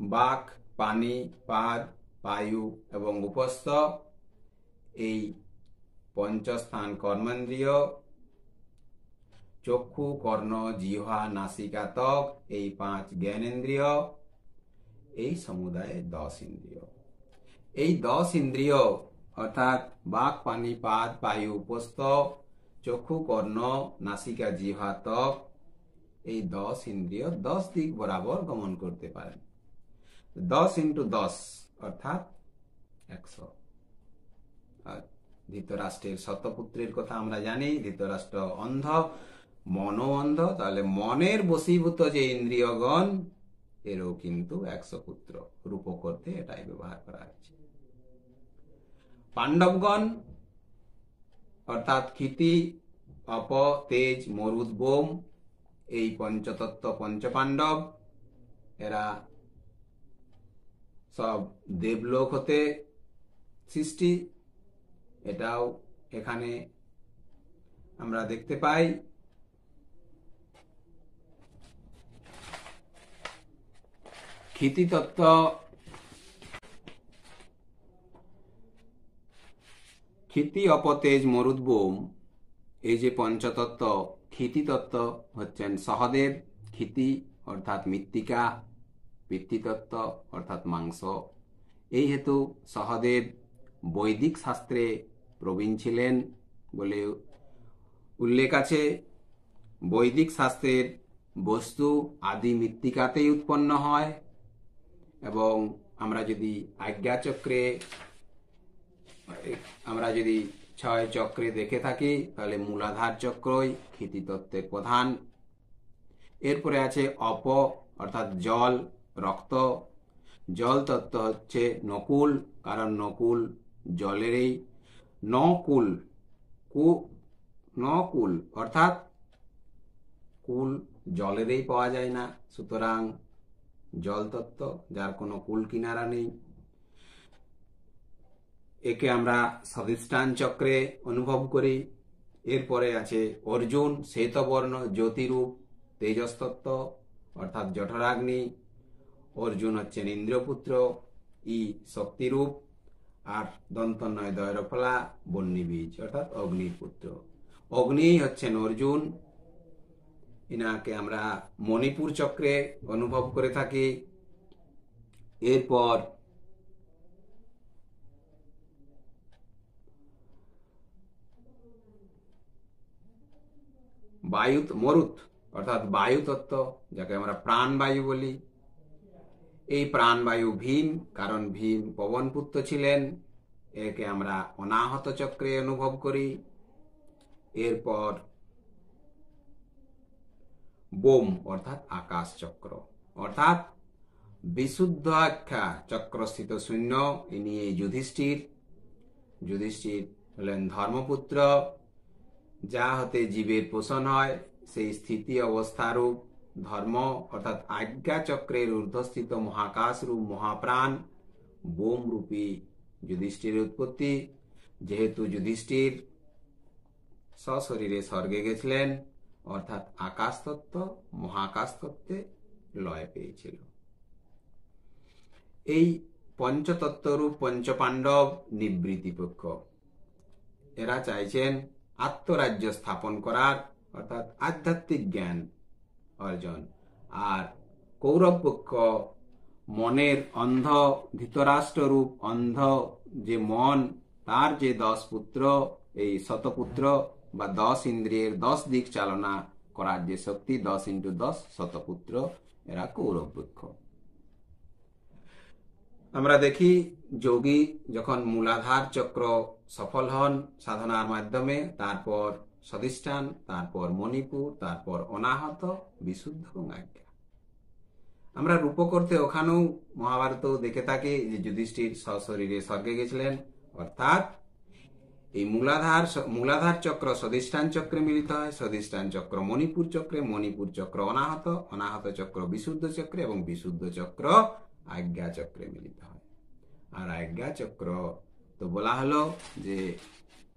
বাক, পানি, পাদ, বায়ু এবং উপস্থ এই পঞ্চস্থান কর্মেন্দ্রিয় চক্ষু, কর্ণ, জিহ্বা, নাসিকা, ত্বক, এই পাঁচ জ্ঞানেন্দ্রিয়, এই সমুদায়ে দশ ইন্দ্রিয়। এই দশ ইন্দ্রিয়, অর্থাৎ বাক, পানি পাদ বায়ু উপস্থ চক্ষু, কর্ণ, নাসিকা, জিহ্বা, ত্বক, এই দশ ইন্দ্রিয় দশ দিক বরাবর গমন করতে পারেন। দশ ইন্টু দশ, অর্থাৎ একশো। ধৃতরাষ্ট্রের শতপুত্রের কথা আমরা জানি, ধৃতরাষ্ট্র অন্ধ মনও অন্ধ তাহলে মনের বশীভূত যে ইন্দ্রিয়গণ, এরও কিন্তু একশো পুত্র রূপ করতে এটাই ব্যবহার করা হয়েছে। পাণ্ডবগণ, অর্থাৎ ক্ষিতি, অপ, তেজ, মরুদ, বোম, এই পঞ্চতত্ত্ব পঞ্চপাণ্ডব, এরা সব দেবলোক হতে সৃষ্টি। এটাও এখানে আমরা দেখতে পাই। ক্ষিতিতত্ত্ব। ক্ষিতি অপতেজ মরুদ্বোম এই যে পঞ্চতত্ত্ব, ক্ষিতিতত্ত্ব হচ্ছেন সহদেব, ক্ষিতি অর্থাৎ মৃত্তিকা পিতৃতত্ত্ব অর্থাৎ মাংস। এই হেতু সহদেব বৈদিক শাস্ত্রে প্রবীণ ছিলেন বলে উল্লেখ আছে। বৈদিক শাস্ত্রের বস্তু আদি মৃত্তিকাতেই উৎপন্ন হয়। এবং আমরা যদি আজ্ঞাচক্রে আমরা যদি ছয় চক্রে দেখে থাকি, তাহলে মূলাধার চক্রই ক্ষিতিতত্ত্বের প্রধান। এরপরে আছে অপ, অর্থাৎ জল, রক্ত। জল তত্ত্ব হচ্ছে নকুল, কারণ নকুল জলেরই নকুল, কু, নকুল, অর্থাৎ কুল জলেরই পাওয়া যায় না। সুতরাং জল তত্ত্ব, যার কোনো কুল কিনারা নেই। একে আমরা স্বাধিষ্ঠান চক্রে অনুভব করি। এরপরে আছে অর্জুন, শ্বেতবর্ণ, জ্যোতিরূপ, তেজস্তত্ত্ব, অর্থাৎ জঠরাগ্নি। অর্জুন হচ্ছেন ইন্দ্রপুত্র, ই শক্তিরূপ, আর দন্ত নয় দয়রফলা বন্যী বীজ অর্থাৎ অগ্নির পুত্র। অগ্নি হচ্ছেন অর্জুন ইনাকে আমরা মণিপুর চক্রে অনুভব করে থাকি। এরপর বায়ু মরুত, অর্থাৎ বায়ু তত্ত্ব যাকে আমরা প্রাণবায়ু বলি। এই প্রাণবায়ু ভীম কারণ ভীম পবনপুত্র ছিলেন। একে আমরা অনাহত চক্রে অনুভব করি। এরপর বোম, অর্থাৎ আকাশ চক্র অর্থাৎ বিশুদ্ধ আখ্যা চক্রস্থিত শূন্য, ইনি এই যুধিষ্ঠির। যুধিষ্ঠির হলেন ধর্মপুত্র, যা হতে জীবের পোষণ হয়, সেই স্থিতি অবস্থারূপ ধর্ম, অর্থাৎ আজ্ঞা চক্রের ঊর্ধ্বস্থিত মহাকাশ রূপ মহাপ্রাণ বোম রূপী যুধিষ্ঠির উৎপত্তি। যেহেতু যুধিষ্ঠির সশরীরে স্বর্গে গেছিলেন অর্থাৎ আকাশ তত্ত্ব মহাকাশ তত্ত্বে লয় পেয়েছিল। এই পঞ্চতত্ত্বরূপ পঞ্চপাণ্ডব নিবৃত্তি পক্ষ এরা চাইছেন আত্মরাজ্য স্থাপন করার, অর্থাৎ আধ্যাত্মিক জ্ঞান অর্জন। আর কৌরব পক্ষ মনের অন্ধ, ধৃতরাষ্ট্ররূপ অন্ধ, যে মন, তার যে দশ পুত্র, এই শতপুত্র বা দশ ইন্দ্রিয়ের দশ দিক চালনা করার যে শক্তি, দশ ইন্টু দশ শতপুত্র, এরা কৌরব পক্ষ আমরা দেখি যোগী যখন মূলাধার চক্র সফল হন সাধনার মাধ্যমে, তারপর সদিষ্ঠান, তারপর মণিপুর, তারপর অনাহত, বিশুদ্ধ আজ্ঞা। আমরা রূপ করতে ওখানেও মহাভারত দেখে থাকি যে যুধিষ্ঠির সশরীরে স্বর্গে গেছিলেন, অর্থাৎ এই মূলাধার মূলাধার চক্র সদিষ্ঠান চক্রে মিলিত হয়। সদিষ্ঠান চক্র মণিপুর চক্রে, মণিপুর চক্র অনাহত অনাহত চক্র বিশুদ্ধ চক্রে এবং বিশুদ্ধ চক্র আজ্ঞা চক্রে মিলিত হয়। আর আজ্ঞা চক্র তো বলা হলো যে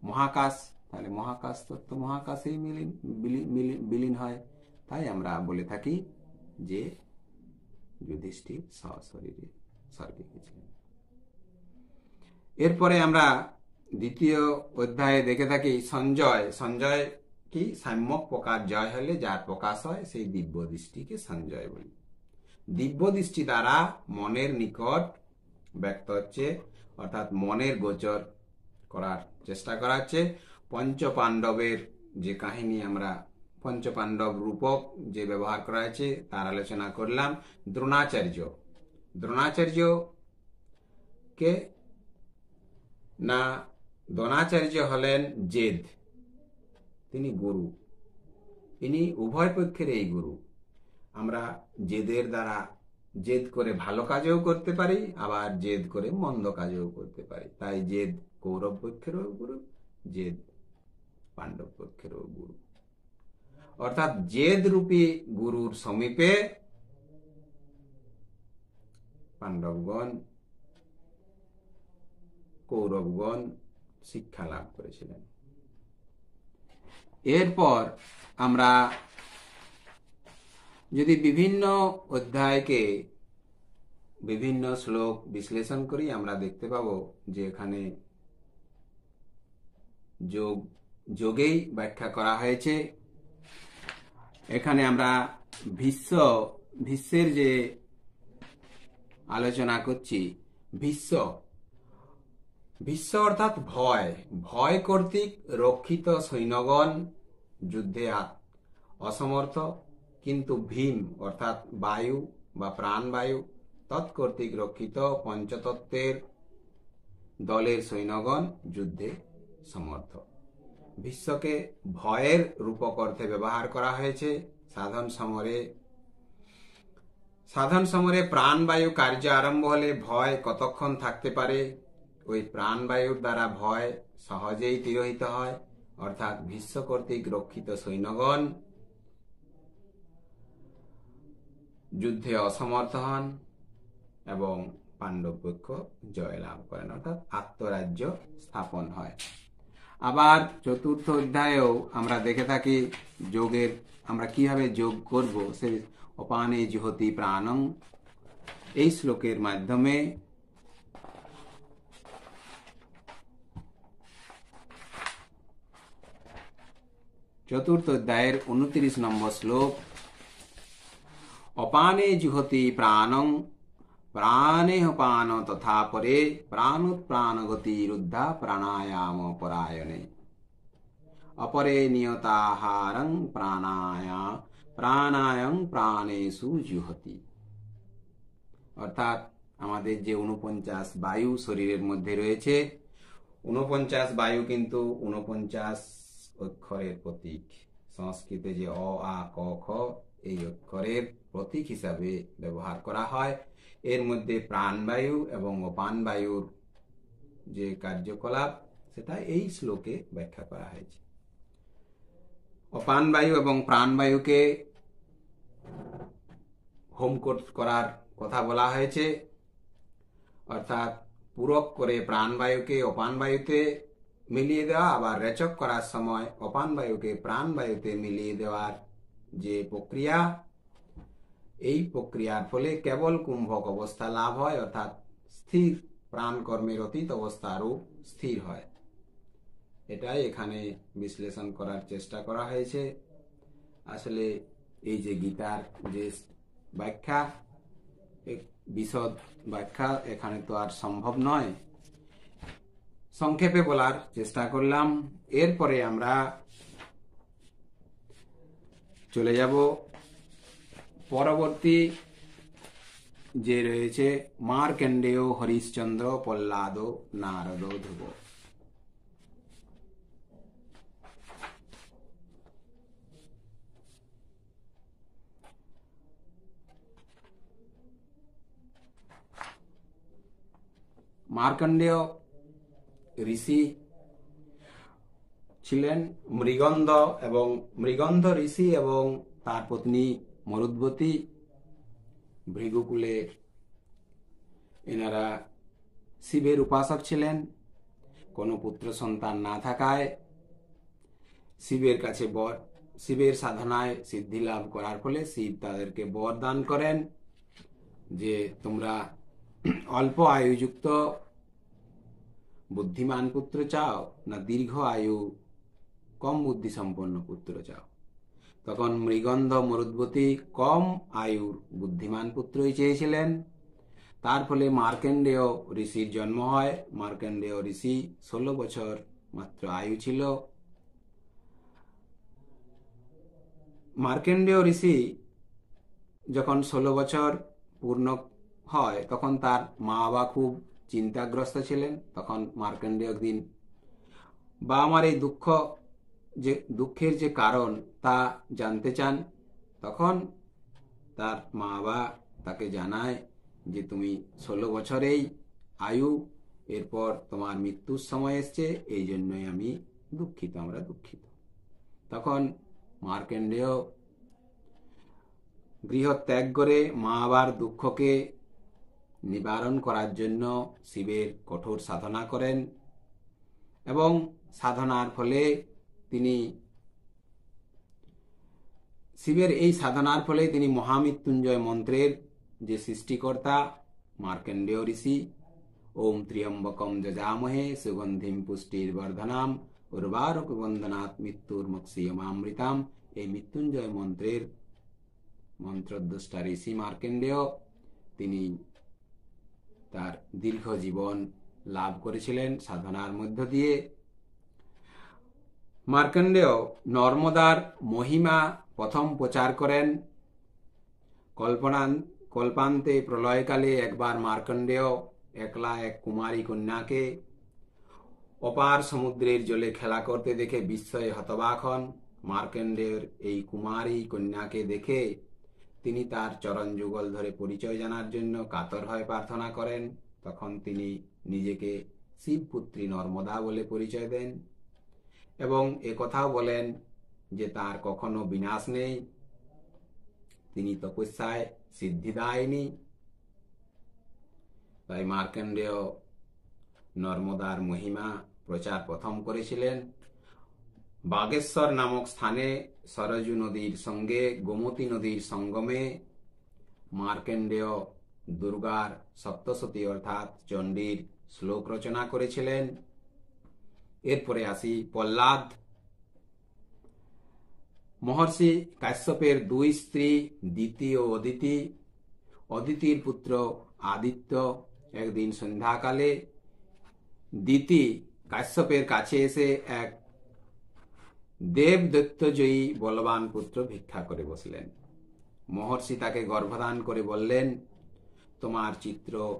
মহাকাশ, তাহলে মহাকাশ তত্ত্ব মহাকাশেই মিলিন, বিলীন হয়। তাই আমরা বলে থাকি যে যুধিষ্ঠির সশরীরে স্বর্গে গেছিলেন। এরপরে আমরা দ্বিতীয় অধ্যায়ে দেখে থাকি, সঞ্জয় সঞ্জয় কি? সাম্যক প্রকার জয় হলে যার প্রকাশ হয়, সেই দিব্য দৃষ্টিকে সঞ্জয় বলি। দিব্য দৃষ্টি দ্বারা মনের নিকট ব্যক্ত হচ্ছে, অর্থাৎ মনের গোচর করার চেষ্টা করা হচ্ছে। পঞ্চ পাণ্ডবের যে কাহিনী আমরা, পঞ্চপাণ্ডব রূপক যে ব্যবহার করা হয়েছে, তার আলোচনা করলাম। দ্রোণাচার্য দ্রোণাচার্য কে? না দ্রোণাচার্য হলেন জেদ। তিনি গুরু। ইনি উভয় পক্ষের এই গুরু। আমরা জেদের দ্বারা জেদ করে ভালো কাজেও করতে পারি, আবার জেদ করে মন্দ কাজেও করতে পারি। তাই জেদ কৌরব পক্ষেরও গুরু, জেদ পাণ্ডব পক্ষেরও গুরু। অর্থাৎ জেদ রূপী গুরুর সমীপে পাণ্ডবগণ, কৌরবগণ শিক্ষা লাভ করেছিলেন। এরপর আমরা যদি বিভিন্ন অধ্যায়কে বিভিন্ন শ্লোক বিশ্লেষণ করি, আমরা দেখতে পাবো যে এখানে যোগ, যোগেই ব্যাখ্যা করা হয়েছে। এখানে আমরা ভীষ্ম ভীষ্মের যে আলোচনা করছি ভীষ্ম ভীষ্ম অর্থাৎ ভয়। ভয় কর্তৃক রক্ষিত সৈন্যগণ যুদ্ধে অসমর্থ, কিন্তু ভীম, অর্থাৎ বায়ু বা প্রাণবায়ু, তৎকর্তৃক রক্ষিত পঞ্চতত্ত্বের দলের সৈন্যগণ যুদ্ধে সমর্থ। বিশ্বকে ভয়ের রূপক অর্থে ব্যবহার করা হয়েছে সাধন সমরে। সাধন সমরে প্রাণবায়ু কার্য আরম্ভ হলে ভয় কতক্ষণ থাকতে পারে? ওই প্রাণবায়ুর দ্বারা ভয় সহজেই তিরোহিত হয়, অর্থাৎ ভীষ্ম কর্তৃক রক্ষিত সৈন্যগণ যুদ্ধে অসমর্থ হন এবং পাণ্ডব পক্ষ জয়লাভ করেন, অর্থাৎ আত্মরাজ্য স্থাপন হয়। আবার চতুর্থ অধ্যায়েও আমরা দেখে থাকি যোগের, আমরা কীভাবে যোগ করব, সে অপানে জুহতি প্রাণং। এই শ্লোকের মাধ্যমে চতুর্থ অধ্যায়ের উনত্রিশ নম্বর শ্লোক। অপানে জুহতি প্রাণং প্রাণেহ পান তথা পরে প্রাণোৎপ্রাণ গতিরুদ্ধা প্রাণায়াম পরায়ণে। অপরে নিয়তাহারং প্রাণায়া প্রাণায়াম প্রাণেষু জুহতি। অর্থাৎ আমাদের যে উনপঞ্চাশ বায়ু শরীরের মধ্যে রয়েছে উনপঞ্চাশ বায়ু কিন্তু উনপঞ্চাশ অক্ষরের প্রতীক। সংস্কৃতে যে অ, আ, ক, খ, এই অক্ষরের প্রতীক হিসাবে ব্যবহার করা হয়। এর মধ্যে প্রাণবায়ু এবং অপান বায়ুর যে কার্যকলাপ, সেটা এই শ্লোকে ব্যাখ্যা করা হয়েছে। অপান বায়ু এবং প্রাণবায়ুকে হোম করার কথা বলা হয়েছে। অর্থাৎ পূরক করে প্রাণবায়ুকে অপান বায়ুতে মিলিয়ে দেওয়া, আবার রেচক করার সময় অপান বায়ুকে প্রাণ বায়ুতে মিলিয়ে দেওয়ার যে প্রক্রিয়া, এই প্রক্রিয়ার ফলে কেবল কুম্ভক অবস্থা লাভ হয়, অর্থাৎ স্থির প্রাণ কর্মের অতীত অবস্থা আরও স্থির হয়। এটাই এখানে বিশ্লেষণ করার চেষ্টা করা হয়েছে। আসলে এই যে গীতার যে ব্যাখ্যা বিশদ ব্যাখ্যা এখানে তো আর সম্ভব নয়। সংক্ষেপে বলার চেষ্টা করলাম। এরপরে আমরা চলে যাব। পরবর্তী যে রয়েছে মার্কেন্ডেয় হরিশ্চন্দ্র, প্রহ্লাদ, নারদ, ধ্রুব। মার্কণ্ডেয় ঋষি ছিলেন মৃগন্ধ এবং মৃগন্ধ ঋষি এবং তার পত্নী মরুদ্বতী ভৃগুকুলের এনারা শিবের উপাসক ছিলেন। কোনো পুত্র সন্তান না থাকায় শিবের কাছে বর, শিবের সাধনায় সিদ্ধি লাভ করার ফলে শিব তাদেরকে বর দান করেন যে তোমরা অল্প আয়ুযুক্ত বুদ্ধিমান পুত্র চাও না দীর্ঘ আয়ু? কম বুদ্ধি সম্পন্ন পুত্র চাও। তখন মৃগন্ধ মরুদ্বতী কম আয়ুর বুদ্ধিমান পুত্রই চেয়েছিলেন। তার ফলে মার্কেন্ডেয় ঋষির জন্ম হয়। মার্কেন্ডেয় ঋষি ষোলো বছর মাত্র আয়ু ছিল। মার্কেন্ডেয় ঋষি যখন ষোলো বছর পূর্ণ হয়, তখন তার মা বাবা খুব চিন্তাগ্রস্ত ছিলেন তখন মার্কেন্ডেয় একদিন বা আমার এই দুঃখ যে, দুঃখের যে কারণ তা জানতে চান, তখন তার মা বাবা তাকে জানায় যে, তুমি ষোলো বছরেই আয়ু, এরপর তোমার মৃত্যুর সময় এসছে, এই জন্যই আমি দুঃখিত, আমরা দুঃখিত। তখন মার্কেন্ডেয় গৃহ ত্যাগ করে মা বাবার দুঃখকে নিবারণ করার জন্য শিবের কঠোর সাধনা করেন এবং সাধনার ফলে তিনি শিবের এই সাধনার ফলে তিনি মহামৃত্যুঞ্জয় মন্ত্রের যে সৃষ্টিকর্তা মার্কেন্ডেয় ঋষি, ওম ত্রিয়ম্বকম যজামহে সুগন্ধিম পুষ্টির বর্ধনাম, উর্বারক বন্দনাথ মৃত্যুর মক্ষিয়মামৃতাম এই মৃত্যুঞ্জয় মন্ত্রের মন্ত্রদ্রষ্টা ঋষি মার্কেন্ডেয় তিনি তার দীর্ঘ জীবন লাভ করেছিলেন সাধনার মধ্য দিয়ে। মার্কণ্ডেয় নর্মদার মহিমা প্রথম প্রচার করেন। কল্পনান কল্পান্তে প্রলয়কালে একবার মার্কণ্ডেয় একলা এক কুমারী কন্যাকে অপার সমুদ্রের জলে খেলা করতে দেখে বিস্ময়ে হতবাক হন। মার্কণ্ডের এই কুমারী কন্যাকে দেখে তিনি তার চরণ যুগল ধরে পরিচয় জানার জন্য কাতর হয়ে প্রার্থনা করেন। তখন তিনি নিজেকে শিবপুত্রী নর্মদা বলে পরিচয় দেন এবং এ কথাও বলেন যে তার কখনো বিনাশ নেই। তিনি তপস্যায় সিদ্ধি দেয়নি। তাই মার্কেন্ডেয় নর্মদার মহিমা প্রচার প্রথম করেছিলেন। বাগেশ্বর নামক স্থানে সরজু নদীর সঙ্গে গোমতী নদীর সঙ্গমে মার্কেন্ডেয় দুর্গার সপ্তশতী অর্থাৎ চণ্ডীর শ্লোক রচনা করেছিলেন। এরপরে আসি প্রহ্লাদ। মহর্ষি কাশ্যপের দুই স্ত্রী দিতি ও অদিতি। অদিতির পুত্র আদিত্য একদিন সন্ধ্যাকালে দিতি কাশ্যপের কাছে এসে এক দেবদত্তজয়ী বলবান পুত্র ভিক্ষা করে বসলেন। মহর্ষি তাকে গর্ভদান করে বললেন, তোমার চিত্র,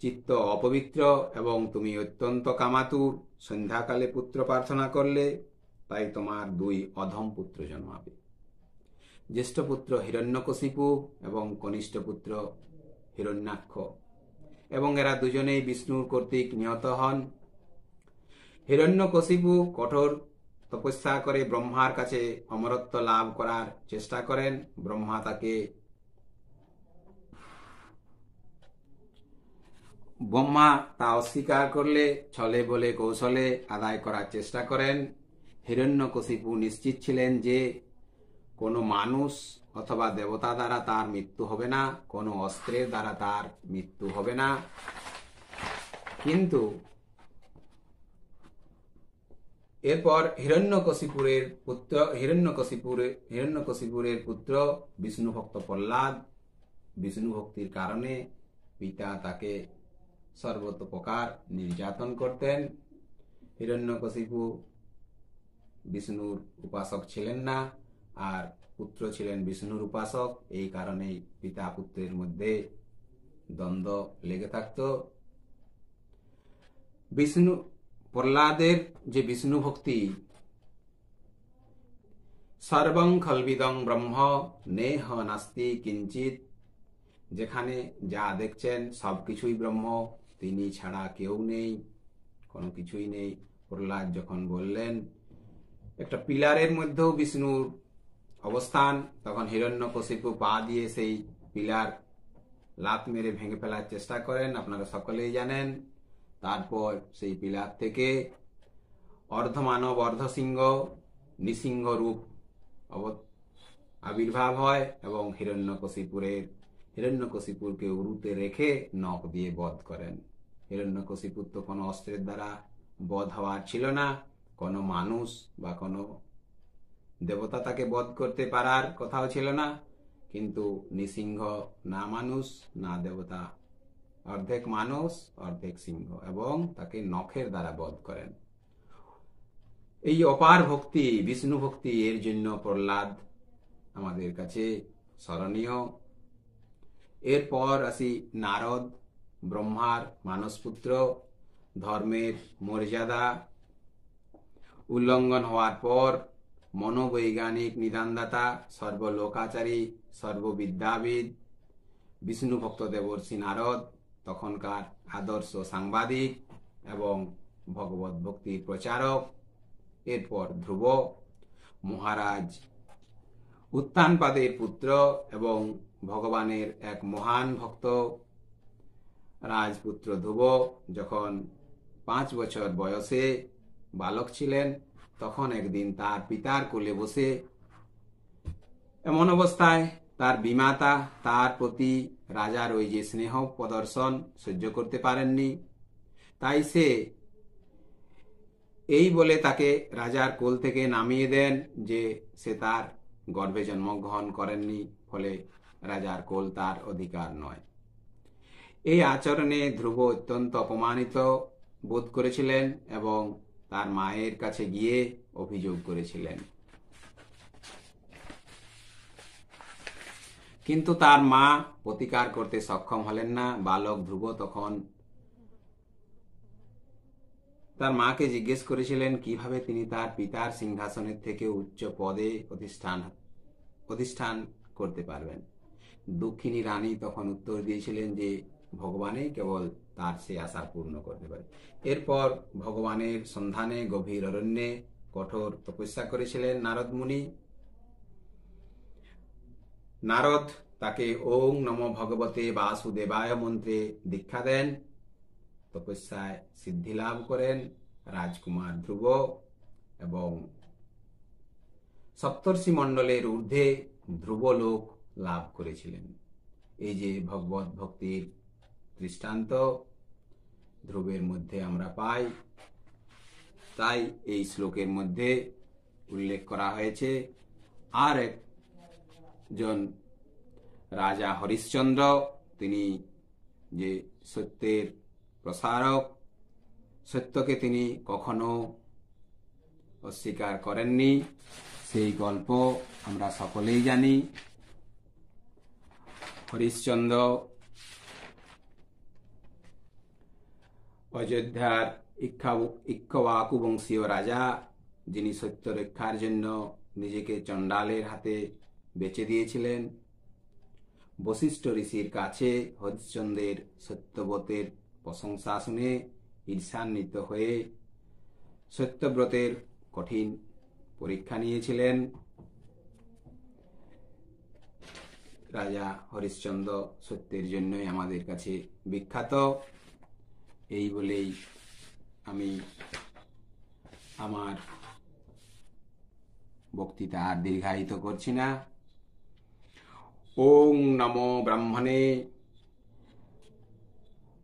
চিত্ত অপবিত্র এবং তুমি অত্যন্ত কামাতুর। সন্ধ্যাকালে পুত্র প্রার্থনা করলে তাই তোমার দুই অধম পুত্র জন্মাবে। জ্যেষ্ঠ পুত্র হিরণ্যকশিপু এবং কনিষ্ঠ পুত্র হিরণ্যাক্ষ। এবং এরা দুজনেই বিষ্ণুর কর্তৃক নিহত হন। হিরণ্যকশিপু কঠোর তপস্যা করে ব্রহ্মার কাছে অমরত্ব লাভ করার চেষ্টা করেন। ব্রহ্মা তাকে ব্রহ্মা তা অস্বীকার করলে, ছলে বলে কৌশলে আদায় করার চেষ্টা করেন। হিরণ্যকশিপু নিশ্চিত ছিলেন যে কোনো মানুষ অথবা দেবতা দ্বারা তার মৃত্যু হবে না, কোনো অস্ত্রের দ্বারা তার মৃত্যু হবে না। কিন্তু এরপর হিরণ্যকশিপুরের পুত্র, হিরণ্যকশিপুরে, হিরণ্যকশিপুরের পুত্র বিষ্ণুভক্ত প্রহ্লাদ বিষ্ণু ভক্তির কারণে পিতা তাকে সর্বতোপ্রকার নির্যাতন করতেন। হিরণ্যকশিপু বিষ্ণুর উপাসক ছিলেন না, আর পুত্র ছিলেন বিষ্ণুর উপাসক। এই কারণেই পিতা পুত্রের মধ্যে দ্বন্দ্ব লেগে থাকত। বিষ্ণু প্রহ্লাদের যে বিষ্ণু ভক্তি, সর্বং খলবিদং ব্রহ্ম নেহ নাস্তি কিঞ্চিত যেখানে যা দেখছেন সব কিছুই ব্রহ্ম, তিনি ছাড়া কেউ নেই, কোনো কিছুই নেই। প্রহ্লাদ যখন বললেন, একটা পিলারের মধ্যেও বিষ্ণুর অবস্থান, তখন হিরণ্যকশিপু পা দিয়ে সেই পিলার লাত মেরে ভেঙে ফেলার চেষ্টা করেন। আপনারা সকলেই জানেন তারপর সেই পিলার থেকে অর্ধমানব অর্ধসিংহ নৃসিংহ রূপ আবির্ভাব হয় এবং হিরণ্যকশিপুরের হিরণ্যকশিপুরকে উরুতে রেখে নখ দিয়ে বধ করেন। হিরণ্যকশিপুর তো কোনো অস্ত্রের দ্বারা বধ হওয়ার ছিল না। কোনো মানুষ বা কোনো দেবতা তাকে বধ করতে পারার কথাও ছিল না। কিন্তু নৃসিংহ না মানুষ, না দেবতা অর্ধেক মানুষ, অর্ধেক সিংহ এবং তাকে নখের দ্বারা বধ করেন। এই অপার ভক্তি, বিষ্ণু ভক্তি এর জন্য প্রহ্লাদ আমাদের কাছে স্মরণীয়। এরপর আসি নারদ, ব্রহ্মার মানসপুত্র, ধর্মের মর্যাদা। উল্লঙ্ঘন হওয়ার পর মনোবৈজ্ঞানিক নিদানদাতা সর্বলোকাচারী, সর্ববিদ্যাবিদ, বিষ্ণু ভক্ত দেবর্ষী নারদ তখনকার আদর্শ সাংবাদিক এবং ভগবত ভক্তির প্রচারক, এরপর ধ্রুব, মহারাজ উত্তানপাদের পুত্র এবং ভগবানের এক মহান ভক্ত, রাজপুত্র ধ্রুব। যখন পাঁচ বছর বয়সে বালক ছিলেন, তখন একদিন তার পিতার কোলে বসে এমন অবস্থায় তার বিমাতা, তার প্রতি রাজার ওই যে স্নেহ প্রদর্শন সহ্য করতে পারেননি। তাই সে এই বলে তাকে রাজার কোল থেকে নামিয়ে দেন যে সে তার গর্ভে জন্মগ্রহণ করেননি, ফলে রাজার কোল তার অধিকার নয়। এই আচরণে ধ্রুব অত্যন্ত অপমানিত বোধ করেছিলেন এবং তার মায়ের কাছে গিয়ে অভিযোগ করেছিলেন। কিন্তু তার মা প্রতিকার করতে সক্ষম হলেন না। বালক ধ্রুব তখন তার মাকে জিজ্ঞেস করেছিলেন, কীভাবে তিনি তার পিতার সিংহাসনের থেকে উচ্চ পদে অধিষ্ঠান অধিষ্ঠান করতে পারবেন? দক্ষিণী রানী তখন উত্তর দিয়েছিলেন যে, ভগবানই কেবল তার সে আশা পূর্ণ করতে পারে। এরপর ভগবানের সন্ধানে গভীর অরণ্যে কঠোর তপস্যা করেছিলেন নারদ মুনি। নারদ তাকে ওং নম ভগবতে বাসুদেবায় মন্ত্রে দীক্ষা দেন, তপস্যায় সিদ্ধি লাভ করেন রাজকুমার ধ্রুব এবং সপ্তর্ষি মণ্ডলের ঊর্ধ্বে ধ্রুবলোক লাভ করেছিলেন। এই যে ভগবত ভক্তির দৃষ্টান্ত, ধ্রুবের মধ্যে আমরা পাই। তাই এই শ্লোকের মধ্যে উল্লেখ করা হয়েছে, আর একজন রাজা হরিশ্চন্দ্র, তিনি যে সত্যের প্রসারক, সত্যকে তিনি কখনো অস্বীকার করেননি। সেই গল্প আমরা সকলেই জানি। হরিশ্চন্দ্র অযোধ্যার ইক্ষা- ইক্ষ্বাকু বংশীয় রাজা, যিনি সত্য রক্ষার জন্য নিজেকে চণ্ডালের হাতে বেচে দিয়েছিলেন। বশিষ্ঠ ঋষির কাছে হরিশ্চন্দ্রের সত্যব্রতের প্রশংসা শুনে ঈর্ষান্বিত হয়ে সত্যব্রতের কঠিন পরীক্ষা নিয়েছিলেন। রাজা হরিশ্চন্দ্র সত্যের জন্যই আমাদের কাছে বিখ্যাত। এই বলেই আমি আমার বক্তৃতা আর দীর্ঘায়িত করছি না। ओं नमो ब्रह्मणे।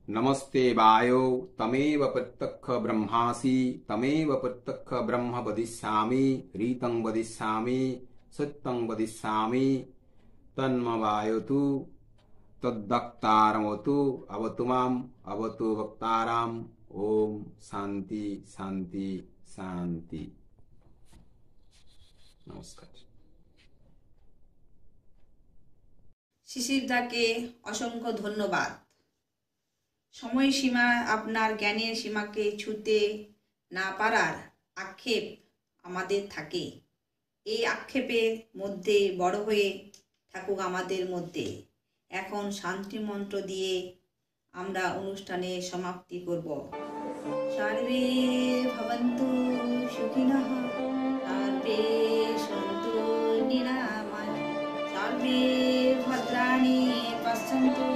नमस्ते वायो, तमेव प्रत्यक्ष ब्रह्मासि, तमेव प्रत्यक्ष ब्रह्म वदिष्यामि, रीतं वदिष्यामि, सत्यं वदिष्यामि। तन्मवायतु तद्वक्तारमतु अवतु माम् अवतु वक्ताराम् ओम शांति शांति शांति नमस्कार। শিশিরদাকে অসংখ্য ধন্যবাদ। সময়সীমা আপনার জ্ঞানের সীমাকে ছুতে না পারার আক্ষেপ আমাদের থাকে। এই আক্ষেপের মধ্যে বড় হয়ে থাকুক আমাদের মধ্যে। এখন শান্তি মন্ত্র দিয়ে আমরা অনুষ্ঠানে সমাপ্তি করব। সর্বে ভবন্তু সুখিনঃ, সর্বে সন্তু নিরাময়। সর্বে Sunday.